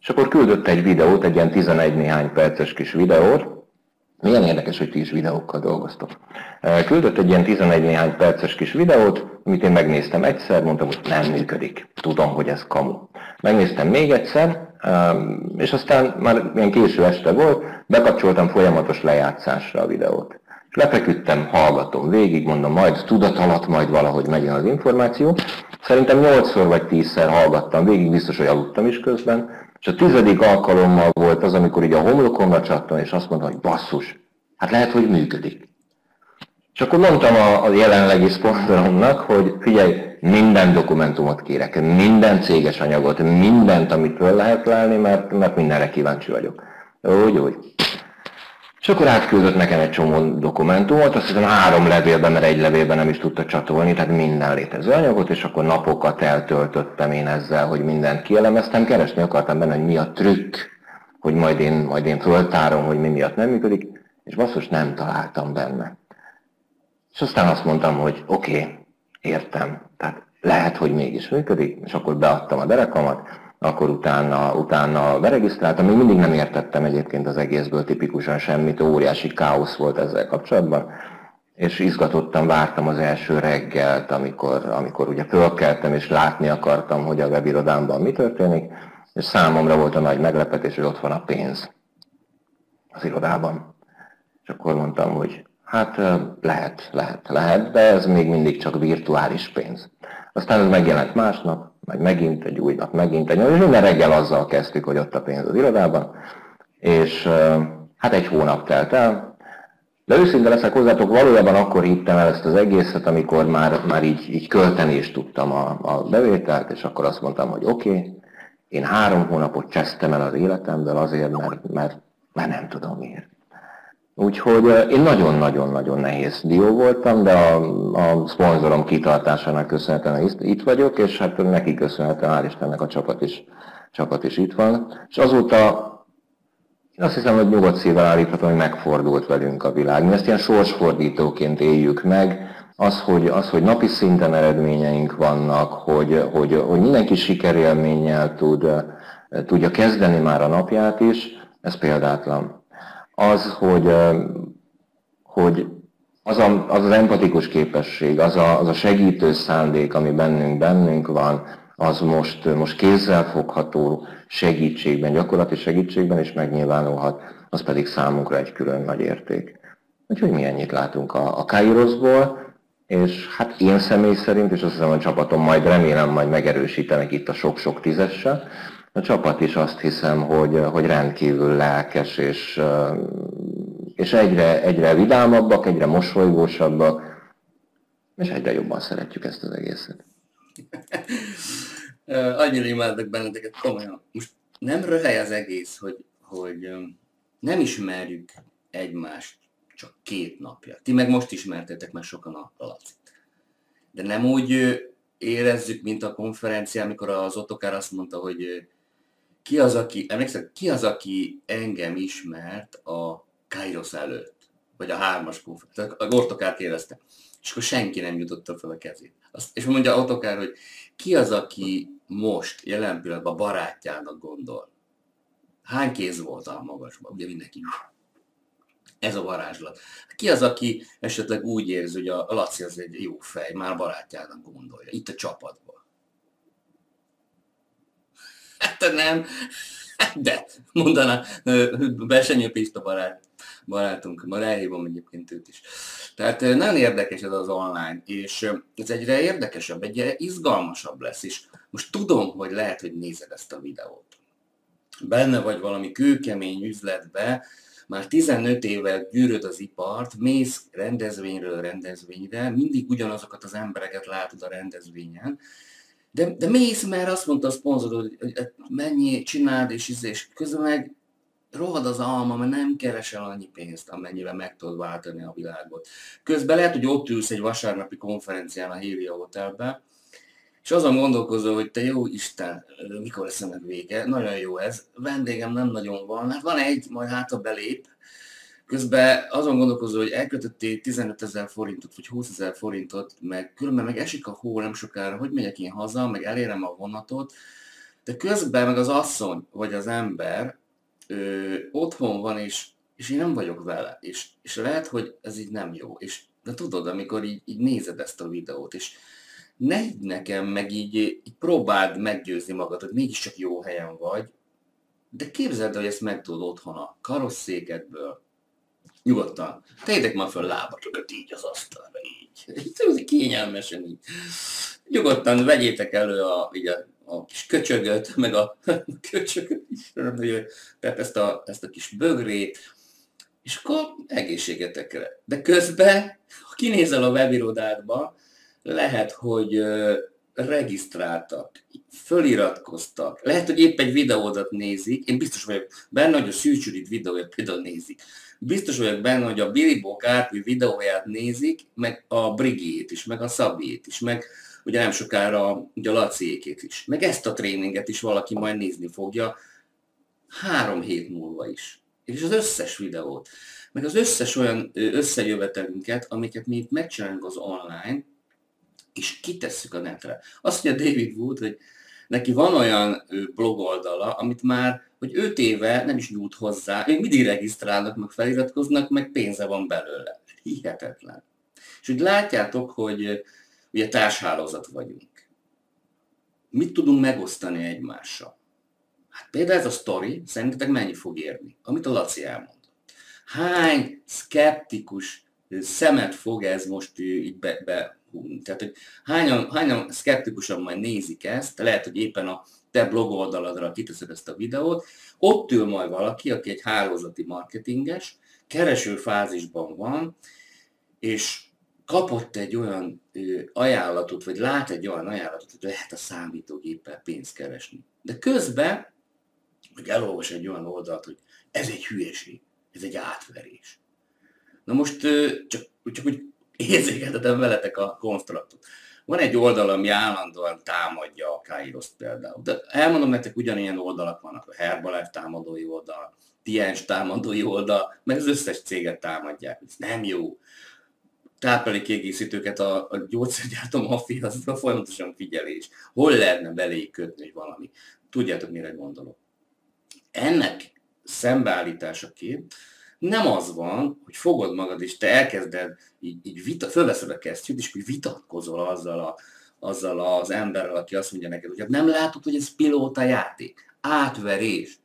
És akkor küldött egy videót, egy ilyen 11 néhány perces kis videót, milyen érdekes, hogy ti is videókkal dolgoztok. Küldött egy ilyen 11 néhány perces kis videót, amit én megnéztem egyszer, mondtam, hogy nem működik. Tudom, hogy ez kamu. Megnéztem még egyszer, és aztán már ilyen késő este volt, bekapcsoltam folyamatos lejátszásra a videót. És lefeküdtem, hallgatom végig, mondom, majd tudat alatt majd valahogy megjön az információ. Szerintem 8-szor vagy 10-szer hallgattam végig, biztos, hogy aludtam is közben, és a tizedik alkalommal volt az, amikor így a homlokomra csattam, és azt mondtam, hogy basszus, hát lehet, hogy működik. És akkor mondtam a, a jelenlegi szponzoromnak, hogy figyelj, minden dokumentumot kérek, minden céges anyagot, mindent, amit föl lehet lelni, mert, mert mindenre kíváncsi vagyok. Úgy, úgy. És akkor átküldött nekem egy csomó dokumentumot, azt hiszem három levélben, mert egy levélben nem is tudta csatolni, tehát minden létező anyagot, és akkor napokat eltöltöttem én ezzel, hogy mindent kielemeztem, keresni akartam benne, hogy mi a trükk, hogy majd én, majd én föltárom, hogy mi miatt nem működik, és basszus nem találtam benne. És aztán azt mondtam, hogy oké, okay, értem, tehát lehet, hogy mégis működik, és akkor beadtam a derekamat, akkor utána, utána beregisztráltam. Még mindig nem értettem egyébként az egészből tipikusan semmit, óriási káosz volt ezzel kapcsolatban, és izgatottan vártam az első reggelt, amikor, amikor ugye fölkeltem és látni akartam, hogy a webirodámban mi történik, és számomra volt a nagy meglepetés, hogy ott van a pénz az irodában. És akkor mondtam, hogy hát lehet, lehet, lehet, de ez még mindig csak virtuális pénz. Aztán ez megjelent másnap, meg megint egy új nap, megint egy és minden reggel azzal kezdtük, hogy ott a pénz az irodában, és hát egy hónap telt el, De őszinte leszek hozzátok, valójában akkor hittem el ezt az egészet, amikor már, már így, így költeni is tudtam a, a bevételt, és akkor azt mondtam, hogy oké, okay, én három hónapot csesztem el az életemből azért, mert, mert, mert nem tudom miért. Úgyhogy én nagyon-nagyon-nagyon nehéz dió voltam, de a, a szponzorom kitartásának köszönhetően itt vagyok, és hát neki köszönhetően, hál' Istennek a csapat is, csapat is itt van. És azóta én azt hiszem, hogy nyugodt szívvel állíthatom, hogy megfordult velünk a világ. Mi ezt ilyen sorsfordítóként éljük meg, az, hogy, az, hogy napi szinten eredményeink vannak, hogy, hogy, hogy mindenki sikerélménnyel tud, tudja kezdeni már a napját is, ez példátlan az, hogy, hogy az, a, az az empatikus képesség, az a, az a segítő szándék, ami bennünk, bennünk van, az most, most kézzelfogható segítségben, gyakorlati segítségben is megnyilvánulhat, az pedig számunkra egy külön nagy érték. Úgyhogy mi ennyit látunk a, a Kairosból, és hát én személy szerint, és azt hiszem a csapatom majd remélem majd megerősítenek itt a sok-sok tízessel, a csapat is azt hiszem, hogy, hogy rendkívül lelkes, és, és egyre, egyre vidámabbak, egyre mosolygósabbak, és egyre jobban szeretjük ezt az egészet. Annyira imádok benneteket, komolyan. Most nem röhely az egész, hogy, hogy nem ismerjük egymást csak két napja. Ti meg most ismertétek meg sokan a Lacit. De nem úgy érezzük, mint a konferencián, amikor az Otokár azt mondta, hogy ki az, aki, emlékszel, ki az, aki engem ismert a Kairos előtt, vagy a hármas konferencia, a Gortokár kérdezte, és akkor senki nem jutotta fel a kezét. Azt, és mondja Otokár, hogy ki az, aki most, jelen pillanatban barátjának gondol? Hány kéz volt a magasban? Ugye mindenki. Ez a varázslat. Ki az, aki esetleg úgy érzi, hogy a Laci az egy jó fej, már barátjának gondolja, itt a csapatban? Hát nem. De, mondaná Besenyő Pista barát, barátunk, ma elhívom egyébként őt is. Tehát nagyon érdekes ez az online, és ez egyre érdekesebb, egyre izgalmasabb lesz, és most tudom, hogy lehet, hogy nézed ezt a videót. Benne vagy valami kőkemény üzletbe, már 15 éve gyűröd az ipart, mész rendezvényről rendezvényre, mindig ugyanazokat az embereket látod a rendezvényen, de, de mész, mert azt mondta a szponzorod, hogy mennyi csináld, és, izé, és közben meg rohad az alma, mert nem keresel annyi pénzt, amennyivel meg tudod váltani a világot. Közben lehet, hogy ott ülsz egy vasárnapi konferencián a Hélia Hotelbe, és azon gondolkozol, hogy te jó Isten, mikor lesz ennek vége, nagyon jó ez, vendégem nem nagyon van, hát van egy, majd hát a belép, Közben azon gondolkozol, hogy elkötöttél 15 ezer forintot, vagy 20 ezer forintot, meg különben meg esik a hó nem sokára, hogy megyek én haza, meg elérem a vonatot, de közben meg az asszony, vagy az ember ö, otthon van, és, és én nem vagyok vele, és, és lehet, hogy ez így nem jó, és de tudod, amikor így, így nézed ezt a videót, és ne nekem, meg így, így próbáld meggyőzni magad, hogy mégiscsak jó helyen vagy, de képzeld, hogy ezt meg tudod otthon a karosszékedből, Nyugodtan. Tegyétek már föl lábatokat így az asztalra, így. így kényelmesen így. Nyugodtan vegyétek elő a, így a, a kis köcsögöt, meg a köcsögöt is, ezt a, ezt a kis bögrét, és akkor egészségetekre. De közben, ha kinézel a webirodádba, lehet, hogy regisztráltak, föliratkoztak, lehet, hogy épp egy videódat nézik, én biztos vagyok benne, hogy a szűcsürit videóját például nézik biztos vagyok benne, hogy a Billy átvi videóját nézik, meg a Brigiét is, meg a Szabiét is, meg ugye nem sokára ugye a Laciékét is. Meg ezt a tréninget is valaki majd nézni fogja három hét múlva is. És az összes videót, meg az összes olyan összejövetelünket, amiket mi itt megcsinálunk az online, és kitesszük a netre. Azt mondja David Wood, hogy neki van olyan blogoldala, amit már, hogy 5 éve nem is nyújt hozzá, még mindig regisztrálnak, meg feliratkoznak, meg pénze van belőle. Hihetetlen. És úgy látjátok, hogy ugye társhálózat vagyunk. Mit tudunk megosztani egymással? Hát például ez a sztori, szerintetek mennyi fog érni? Amit a Laci elmondott. Hány szkeptikus szemet fog ez most így be, be tehát, hogy hányan, hányan szkeptikusan majd nézik ezt, lehet, hogy éppen a te blog oldaladra kiteszed ezt a videót, ott ül majd valaki, aki egy hálózati marketinges, kereső fázisban van, és kapott egy olyan ajánlatot, vagy lát egy olyan ajánlatot, hogy lehet a számítógéppel pénzt keresni. De közben, hogy elolvas egy olyan oldalt, hogy ez egy hülyeség, ez egy átverés. Na most csak, csak úgy érzékeltetem veletek a konstruktot. Van egy oldal, ami állandóan támadja a Kairos például. De elmondom nektek, ugyanilyen oldalak vannak, a Herbalife támadói oldal, Tiens támadói oldal, meg az összes céget támadják. Ez nem jó. Táplálékkiegészítőket a, a gyógyszergyártó maffia, az a folyamatosan figyelés. Hol lehetne beléjük kötni, valami. Tudjátok, mire gondolok. Ennek szembeállításaként nem az van, hogy fogod magad, és te elkezded, így, így vita, fölveszed a kesztyűt, és hogy vitatkozol azzal, a, azzal az emberrel, aki azt mondja neked, hogy hát nem látod, hogy ez pilóta játék, átverés.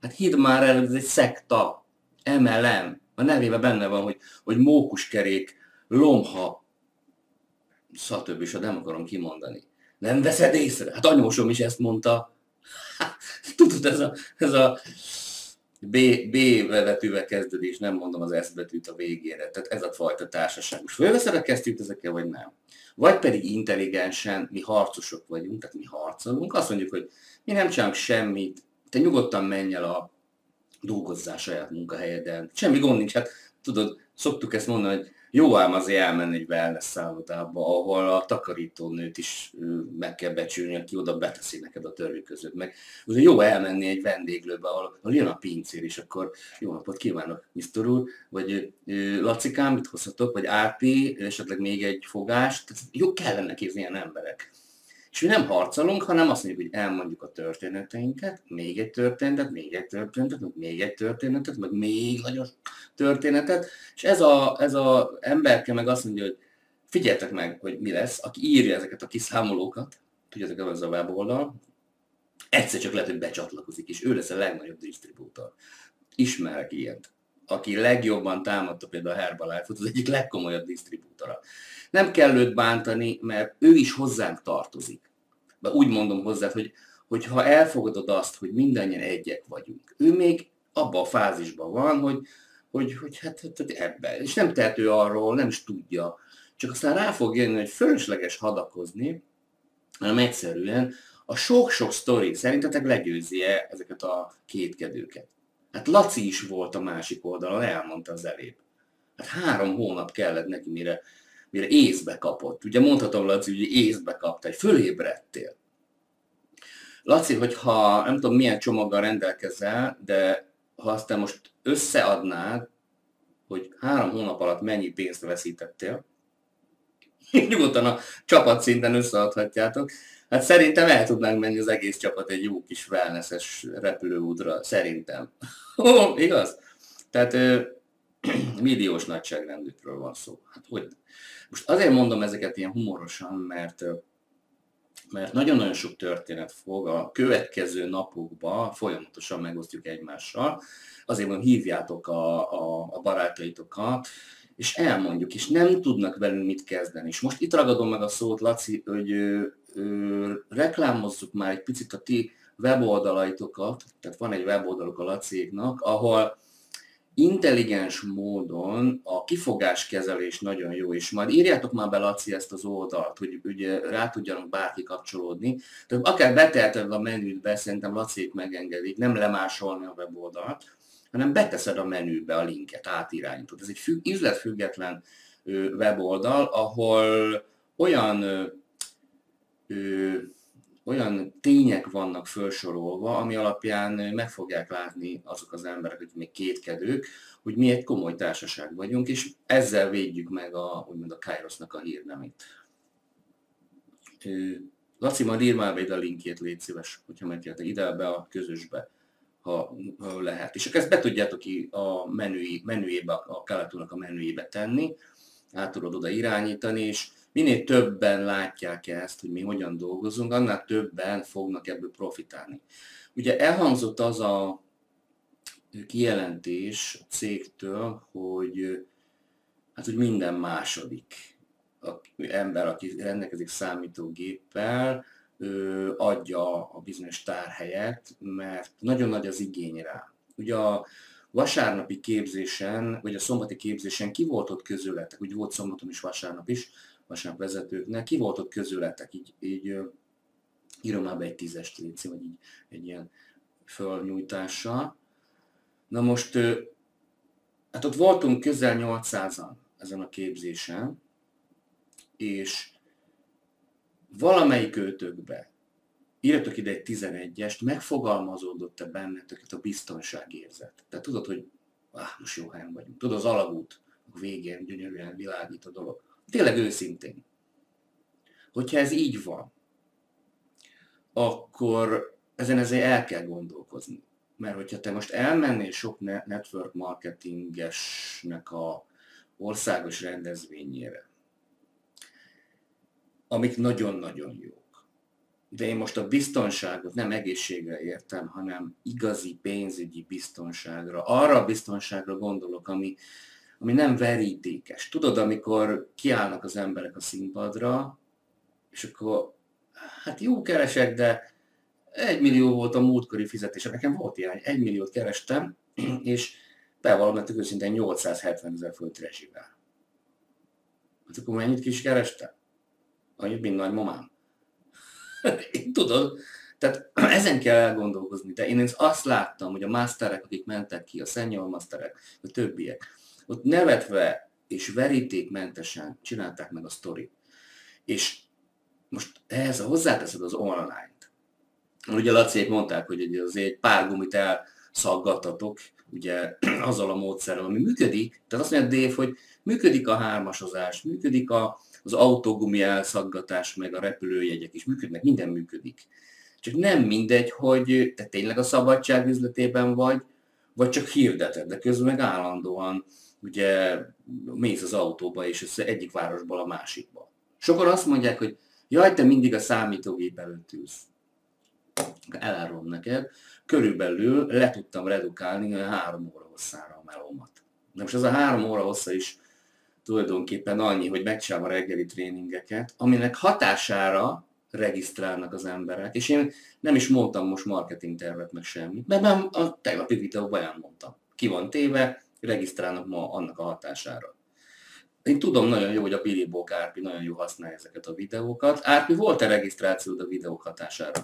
Hát hidd már el, ez egy szekta, MLM, a nevében benne van, hogy, hogy mókuskerék, lomha, stb. és nem akarom kimondani. Nem veszed észre? Hát anyósom is ezt mondta. Tudod, ez a, ez a B, B betűvel kezdődés, nem mondom az S betűt a végére. Tehát ez a fajta társaság. Most fölveszed a kesztyűt ezekkel, vagy nem? Vagy pedig intelligensen, mi harcosok vagyunk, tehát mi harcolunk, azt mondjuk, hogy mi nem csinálunk semmit, te nyugodtan menj el a dolgozzál saját munkahelyeden. Semmi gond nincs, hát tudod, szoktuk ezt mondani, hogy jó ám azért elmenni egy wellness szállodába, ahol a takarítónőt is meg kell becsülni, aki oda beteszi neked a törő között. Meg ugye jó elmenni egy vendéglőbe, ahol, ahol jön a pincér, és akkor jó napot kívánok, Mr. úr, vagy Lacikám, mit hozhatok, vagy Árpi, esetleg még egy fogást. Jó, kellene képzni ilyen emberek. És mi nem harcolunk, hanem azt mondjuk, hogy elmondjuk a történeteinket, még egy történetet, még egy történetet, meg még egy történetet, meg még nagyon történetet, és ez a, ez a emberke meg azt mondja, hogy figyeljetek meg, hogy mi lesz, aki írja ezeket a kiszámolókat, tudjátok, ez a weboldal, egyszer csak lehet, hogy becsatlakozik, és ő lesz a legnagyobb disztribútor. Ismerek ilyet aki legjobban támadta például a Herbalife-ot, az egyik legkomolyabb disztribútora. Nem kell őt bántani, mert ő is hozzánk tartozik. De úgy mondom hozzá, hogy, hogy ha elfogadod azt, hogy mindannyian egyek vagyunk, ő még abban a fázisban van, hogy, hogy, hogy hát, hát, hát ebben. És nem tehető arról, nem is tudja. Csak aztán rá fog jönni, hogy fölösleges hadakozni, hanem egyszerűen a sok-sok sztori szerintetek legyőzi-e ezeket a kétkedőket. Hát Laci is volt a másik oldalon, elmondta az elébb. Hát három hónap kellett neki, mire, mire észbe kapott. Ugye mondhatom, Laci, hogy észbe kapta, fölébredtél. Laci, hogyha nem tudom milyen csomaggal rendelkezel, de ha azt te most összeadnád, hogy három hónap alatt mennyi pénzt veszítettél, nyugodtan a csapat szinten összeadhatjátok, Hát szerintem el tudnánk menni az egész csapat egy jó kis wellnesses repülőútra, szerintem. Ó, igaz? Tehát ö, milliós nagyságrendükről van szó. Hát hogy? Most azért mondom ezeket ilyen humorosan, mert mert nagyon-nagyon sok történet fog a következő napokban folyamatosan megosztjuk egymással. Azért mondom, hívjátok a, a, a barátaitokat, és elmondjuk, és nem tudnak velünk mit kezdeni. És most itt ragadom meg a szót, Laci, hogy ö, reklámozzuk már egy picit a ti weboldalaitokat, tehát van egy weboldaluk a Lacéknak, ahol intelligens módon a kifogáskezelés nagyon jó, és majd írjátok már be, Laci, ezt az oldalt, hogy ugye rá tudjanak bárki kapcsolódni. Tehát akár betelted a menübe, szerintem Lacék megengedik, nem lemásolni a weboldalt, hanem beteszed a menübe a linket, átirányítod. Ez egy függ, üzletfüggetlen weboldal, ahol olyan ö, olyan tények vannak felsorolva, ami alapján meg fogják látni azok az emberek, akik még kétkedők, hogy mi egy komoly társaság vagyunk, és ezzel védjük meg a, úgymond a Kairosnak a hírnemét. Laci, majd ír már a linkjét, légy szíves, hogyha megkértek ide be a közösbe, ha, lehet. És ezt be tudjátok ki a menüi, menüjébe, a Kalatúnak a menüjébe tenni, át tudod oda irányítani, és minél többen látják ezt, hogy mi hogyan dolgozunk, annál többen fognak ebből profitálni. Ugye elhangzott az a kijelentés a cégtől, hogy hát, hogy minden második ember, aki rendelkezik számítógéppel, adja a bizonyos tárhelyet, mert nagyon nagy az igény rá. Ugye a vasárnapi képzésen, vagy a szombati képzésen ki volt ott közületek, úgy volt szombaton is vasárnap is, vasárnap vezetőknek, ki volt ott közületek, így, így írom már be egy tízes léci, vagy így egy ilyen fölnyújtással. Na most, hát ott voltunk közel 800-an ezen a képzésen, és valamelyik őtökbe írjatok ide egy 11-est, megfogalmazódott-e bennetek a biztonságérzet. Tehát tudod, hogy ah, most jó helyen vagyunk. Tudod, az alagút a végén gyönyörűen világít a dolog. Tényleg őszintén. Hogyha ez így van, akkor ezen ezért el kell gondolkozni. Mert hogyha te most elmennél sok network marketingesnek a országos rendezvényére, amik nagyon-nagyon jók. De én most a biztonságot nem egészségre értem, hanem igazi pénzügyi biztonságra. Arra a biztonságra gondolok, ami, ami nem verítékes. Tudod, amikor kiállnak az emberek a színpadra, és akkor hát jó keresek, de egy millió volt a múltkori fizetése. Nekem volt ilyen, egy milliót kerestem, és bevallom, mert őszintén 870 ezer folt rezsivel. Hát akkor mennyit kis kerestem? Annyit, mint nagymamám. Én tudod, tehát ezen kell elgondolkozni. De én azt láttam, hogy a masterek, akik mentek ki, a senior masterek, a többiek, ott nevetve és verítékmentesen csinálták meg a sztorit. És most ehhez hozzáteszed az online-t. Ugye Laciék mondták, hogy azért egy pár gumit elszaggattatok, ugye azzal a módszerrel, ami működik. Tehát azt mondja Dave, hogy működik a hármasozás, működik a, az autógumi elszaggatás, meg a repülőjegyek is működnek, minden működik. Csak nem mindegy, hogy te tényleg a szabadság üzletében vagy, vagy csak hirdeted, de közben meg állandóan ugye mész az autóba, és össze egyik városból a másikba. Sokan azt mondják, hogy jaj, te mindig a számítógép előtt ülsz. Elárulom neked, körülbelül le tudtam redukálni a három óra hosszára a melómat. De most ez a három óra hossza is tulajdonképpen annyi, hogy megcsinálom a reggeli tréningeket, aminek hatására regisztrálnak az emberek, és én nem is mondtam most marketing tervet meg semmit, mert nem a tegnapi videóban elmondtam. Ki van téve, regisztrálnak ma annak a hatására. Én tudom nagyon jó, hogy a Billy Book Árpi nagyon jó használja ezeket a videókat. Árpi, volt-e regisztrációd a videók hatására?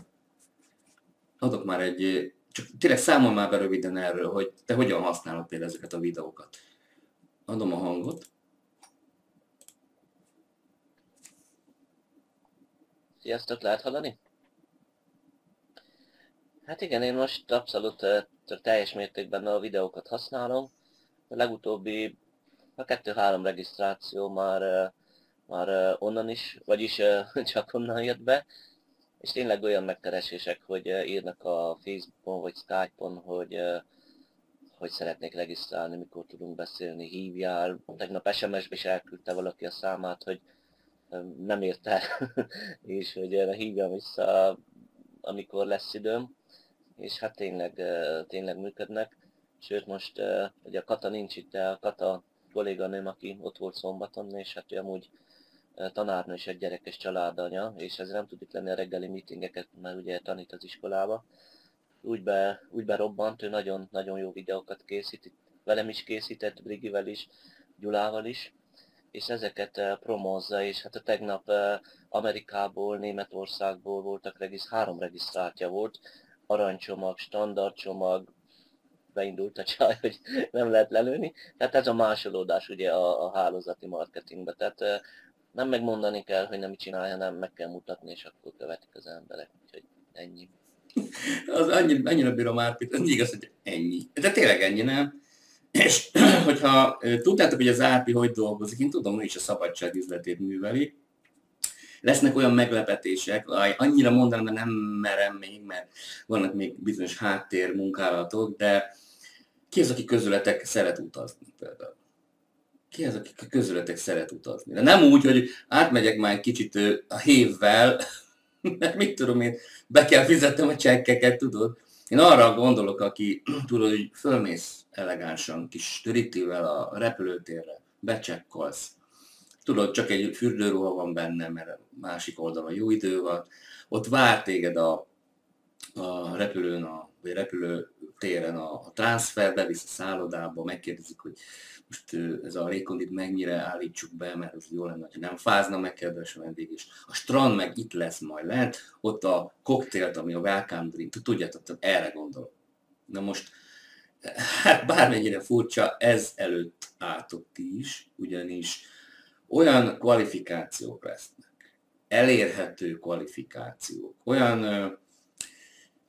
Adok már egy, csak tényleg számol már be röviden erről, hogy te hogyan használod például ezeket a videókat. Adom a hangot. Sziasztok, lehet hallani? Hát igen, én most abszolút teljes mértékben a videókat használom. A legutóbbi, a kettő-három regisztráció már, már onnan is, vagyis csak onnan jött be, és tényleg olyan megkeresések, hogy írnak a Facebookon vagy Skype-on, hogy, hogy szeretnék regisztrálni, mikor tudunk beszélni, hívjál. Tegnap SMS-be is elküldte valaki a számát, hogy nem érte, és hogy hívjam vissza, amikor lesz időm, és hát tényleg, tényleg működnek. Sőt, most ugye a Kata nincs itt, de a Kata kolléganőm, aki ott volt szombaton, és hát ő amúgy tanárnő és egy gyerekes családanya, és ez nem tud lenni a reggeli meetingeket, mert ugye tanít az iskolába. Úgy, be, úgy berobbant, ő nagyon, nagyon jó videókat készít, velem is készített, Brigivel is, Gyulával is, és ezeket eh, promózza, és hát a tegnap eh, Amerikából, Németországból voltak, regisz, három regisztráltja volt, aranycsomag, standardcsomag, beindult a csaj, hogy nem lehet lelőni. Tehát ez a másolódás ugye a, a hálózati marketingbe. Tehát eh, nem megmondani kell, hogy nem csinálja, hanem meg kell mutatni, és akkor követik az emberek. Úgyhogy ennyi. Az annyi, annyira bírom már, hogy igaz, hogy ennyi. De tényleg ennyi, nem? És hogyha tudtátok, hogy az Árpi hogy dolgozik, én tudom, hogy is a szabadság üzletét műveli, lesznek olyan meglepetések, annyira mondanám, de nem merem még, mert vannak még bizonyos háttér munkálatok, de ki az, aki közületek szeret utazni például? Ki az, aki közületek szeret utazni? De nem úgy, hogy átmegyek már egy kicsit a hévvel, mert mit tudom én, be kell fizetnem a csekkeket, tudod? Én arra gondolok, aki tudod, hogy fölmész elegánsan kis törítével a repülőtérre, becsekkolsz, tudod, csak egy fürdőruha van benne, mert másik oldalon jó idő van, ott vár téged a, a repülőn, a, vagy repülőtéren a, a transfer, bevisz a szállodába, megkérdezik, hogy most ez a rékondit mennyire állítsuk be, mert az jó lenne, ha nem fázna meg kedves vendég, és a strand meg itt lesz majd lent, ott a koktélt, ami a welcome drink, tudjátok, erre gondolok. Na most, hát bármennyire furcsa, ez előtt álltok ti is, ugyanis olyan kvalifikációk lesznek, elérhető kvalifikációk, olyan,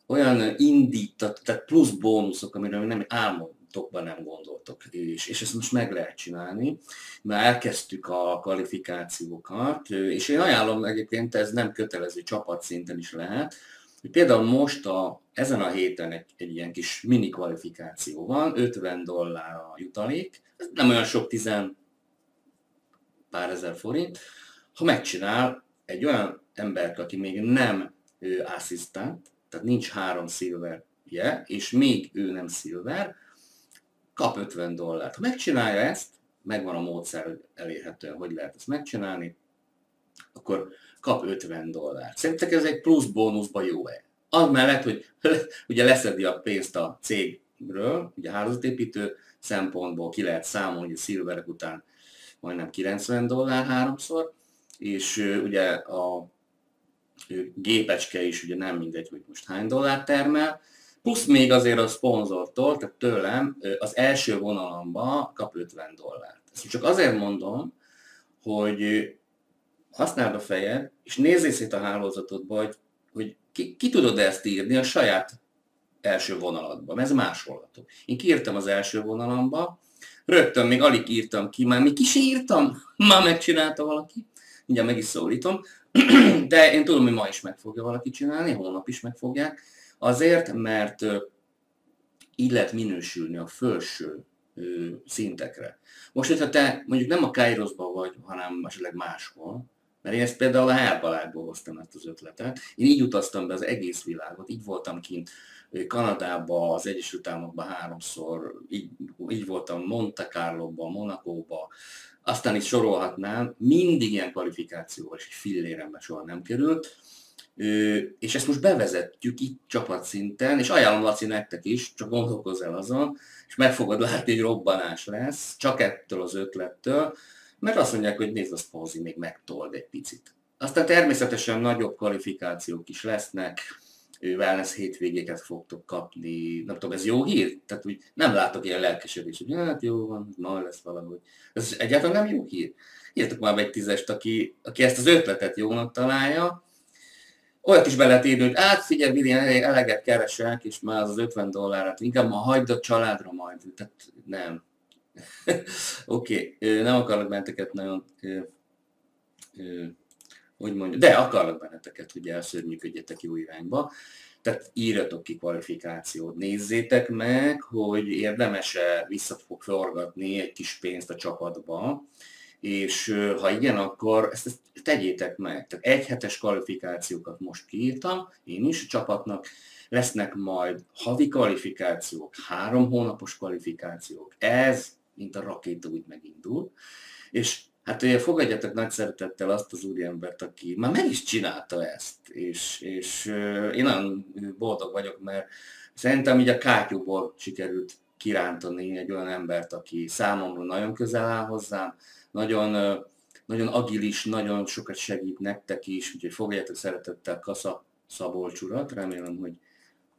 olyan indítat, tehát plusz bónuszok, amire nem álmod, tokban nem gondoltok, és, és ezt most meg lehet csinálni. Már elkezdtük a kvalifikációkat, és én ajánlom egyébként, ez nem kötelező csapatszinten is lehet, például most a, ezen a héten egy, egy ilyen kis mini kvalifikáció van, 50 dollár a jutalék, ez nem olyan sok, tizen pár ezer forint, ha megcsinál egy olyan embert, aki még nem asszisztent, tehát nincs három szilverje, és még ő nem szilver, kap 50 dollárt. Ha megcsinálja ezt, megvan a módszer, hogy elérhetően hogy lehet ezt megcsinálni, akkor kap 50 dollárt. Szerintek ez egy plusz bónuszba jó-e? Az mellett, hogy ugye leszedi a pénzt a cégről, ugye a hálózatépítő szempontból ki lehet számolni, hogy a szilverek után majdnem 90 dollár háromszor, és ugye a gépecske is ugye nem mindegy, hogy most hány dollár termel, Plusz még azért a szponzortól, tehát tőlem az első vonalamba kap 50 dollárt. Ezt csak azért mondom, hogy használd a fejed, és nézzél szét a hálózatodba, hogy, hogy ki, ki tudod ezt írni a saját első vonalatban, ez másolható. Én kiírtam az első vonalamba, rögtön még alig írtam ki, már még ki se írtam, már megcsinálta valaki, mindjárt meg is szólítom, de én tudom, hogy ma is meg fogja valaki csinálni, holnap is meg fogják, Azért, mert így lehet minősülni a felső szintekre. Most, hogyha te mondjuk nem a Kairosban vagy, hanem esetleg máshol, mert én ezt például a Herbalágból hoztam ezt az ötletet. Én így utaztam be az egész világot, így voltam kint Kanadába, az Egyesült Államokban háromszor, így, így voltam Monte Carlo-ba, Monakóba, aztán is sorolhatnám, mindig ilyen kvalifikációval, és egy fillérembe soha nem került. És ezt most bevezetjük itt csapatszinten, és ajánlom Laci nektek is, csak gondolkozz el azon, és meg fogod látni, hogy robbanás lesz, csak ettől az ötlettől, mert azt mondják, hogy nézd, az Pózi még megtold egy picit. Aztán természetesen nagyobb kvalifikációk is lesznek, wellness hétvégéket fogtok kapni, nem tudom, ez jó hír? Tehát úgy nem látok ilyen lelkesedést, hogy hát jó van, majd lesz valahogy. Ez egyáltalán nem jó hír. Írtok már egy tízest, aki, aki ezt az ötletet jónak találja, olyat is be lehet írni, hogy át figyelj, Vili, eleget keresek, és már az 50 dollárat, inkább ma hagyd a családra majd. Tehát nem. Oké, okay. nem akarok benneteket nagyon, hogy mondja, de akarok benneteket, hogy elszörnyűködjetek jó irányba. Tehát írjatok ki kvalifikációt, nézzétek meg, hogy érdemes-e visszaforgatni egy kis pénzt a csapatba, és ha igen, akkor ezt, ezt tegyétek meg. Tehát egy hetes kvalifikációkat most kiírtam, én is a csapatnak, lesznek majd havi kvalifikációk, három hónapos kvalifikációk. Ez, mint a rakéta úgy megindul. És hát ugye fogadjatok nagy szeretettel azt az úriembert, aki már meg is csinálta ezt, és, és én nagyon boldog vagyok, mert szerintem így a kátyúból sikerült kirántani egy olyan embert, aki számomra nagyon közel áll hozzám, nagyon, nagyon agilis, nagyon sokat segít nektek is, úgyhogy fogjátok szeretettel Kasza Szabolcs urat, remélem, hogy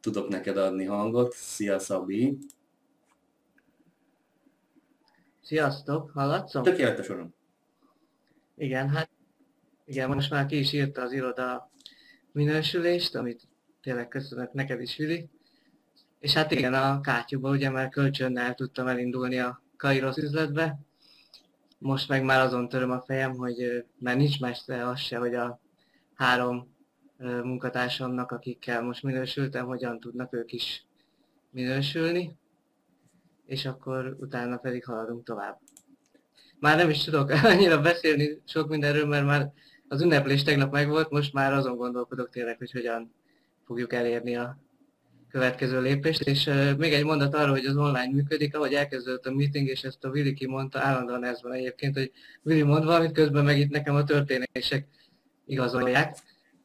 tudok neked adni hangot. Szia Szabi! Sziasztok, hallatszom? Tökéletes uram! Igen, hát igen, most már ki is írta az iroda minősülést, amit tényleg köszönök neked is, Vili. És hát igen, a kátyúba ugye már kölcsönnel tudtam elindulni a Kairos üzletbe, most meg már azon töröm a fejem, hogy mert nincs messze az se, hogy a három munkatársamnak, akikkel most minősültem, hogyan tudnak ők is minősülni, és akkor utána pedig haladunk tovább. Már nem is tudok annyira beszélni sok mindenről, mert már az ünneplés tegnap megvolt, most már azon gondolkodok tényleg, hogy hogyan fogjuk elérni a következő lépést, és még egy mondat arra, hogy az online működik, ahogy elkezdődött a meeting, és ezt a Willi kimondta, állandóan ez van egyébként, hogy Willi mond valamit, közben meg itt nekem a történések igazolják,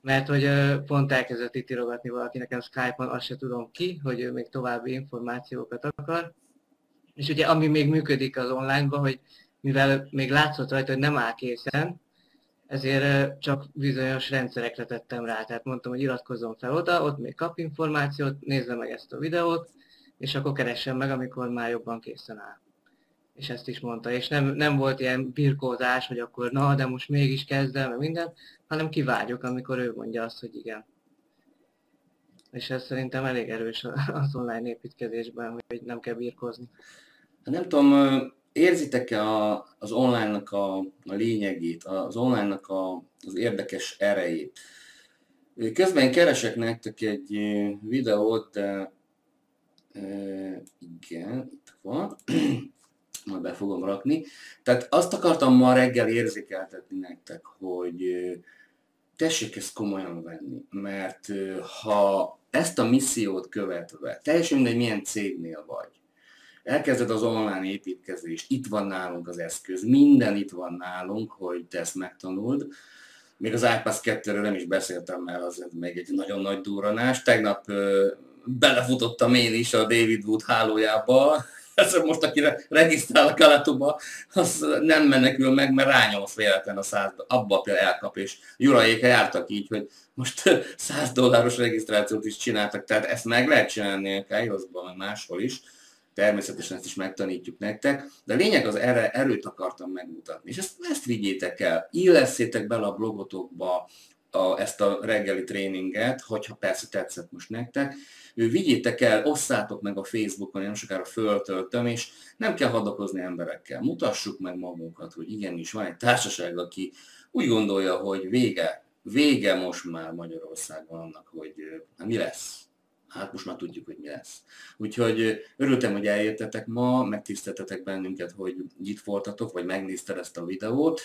mert hogy pont elkezdett itt írogatni valaki nekem Skype-on, azt se tudom ki, hogy ő még további információkat akar. És ugye ami még működik az online-ban, hogy mivel még látszott rajta, hogy nem áll készen, ezért csak bizonyos rendszerekre tettem rá. Tehát mondtam, hogy iratkozzon fel oda, ott még kap információt, nézze meg ezt a videót, és akkor keressen meg, amikor már jobban készen áll. És ezt is mondta. És nem, nem volt ilyen birkózás, hogy akkor na, de most mégis kezdem, meg minden, hanem kivágyok, amikor ő mondja azt, hogy igen. És ez szerintem elég erős az online építkezésben, hogy nem kell birkózni. Hát nem tudom, érzitek-e a, az online-nak a, a lényegét, az online-nak a, az érdekes erejét? Közben keresek nektek egy videót, de igen, itt van, majd be fogom rakni. Tehát azt akartam ma reggel érzékeltetni nektek, hogy tessék ezt komolyan venni, mert ha ezt a missziót követve, teljesen mindegy milyen cégnél vagy, elkezded az online építkezést, itt van nálunk az eszköz, minden itt van nálunk, hogy te ezt megtanuld. Még az iPass 2-ről nem is beszéltem, mert az még egy nagyon nagy durranás. Tegnap ö, belefutottam én is a David Wood hálójába, ez most aki regisztrál a Kalatuba, az nem menekül meg, mert rányomsz véletlen a száz, abba elkap, és Jurajéka jártak így, hogy most 100 dolláros regisztrációt is csináltak, tehát ezt meg lehet csinálni a meg máshol is természetesen ezt is megtanítjuk nektek, de a lényeg az erre, erőt akartam megmutatni, és ezt, ezt vigyétek el, illeszétek bele a blogotokba a, ezt a reggeli tréninget, hogyha persze tetszett most nektek, vigyétek el, osszátok meg a Facebookon, én sokára föltöltöm, és nem kell hadakozni emberekkel. Mutassuk meg magunkat, hogy igenis van egy társaság, aki úgy gondolja, hogy vége, vége most már Magyarországon annak, hogy hát mi lesz hát most már tudjuk, hogy mi lesz. Úgyhogy örültem, hogy eljöttetek ma, megtiszteltetek bennünket, hogy itt voltatok, vagy megnézted ezt a videót.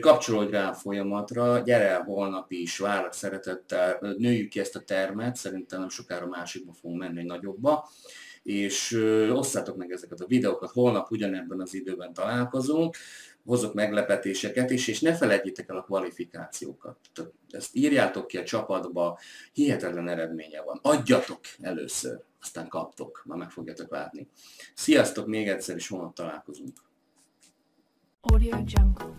Kapcsolódj rá a folyamatra, gyere el holnap is, várlak szeretettel, nőjük ki ezt a termet, szerintem nem sokára másikba fogunk menni, nagyobba, és osszátok meg ezeket a videókat, holnap ugyanebben az időben találkozunk, hozok meglepetéseket is, és ne felejtjétek el a kvalifikációkat. Ezt írjátok ki a csapatba, hihetetlen eredménye van. Adjatok először, aztán kaptok, már meg fogjátok látni. Sziasztok még egyszer, és holnap találkozunk. Audio Jungle.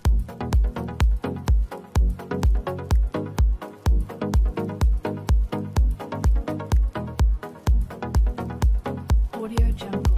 Audio Jungle.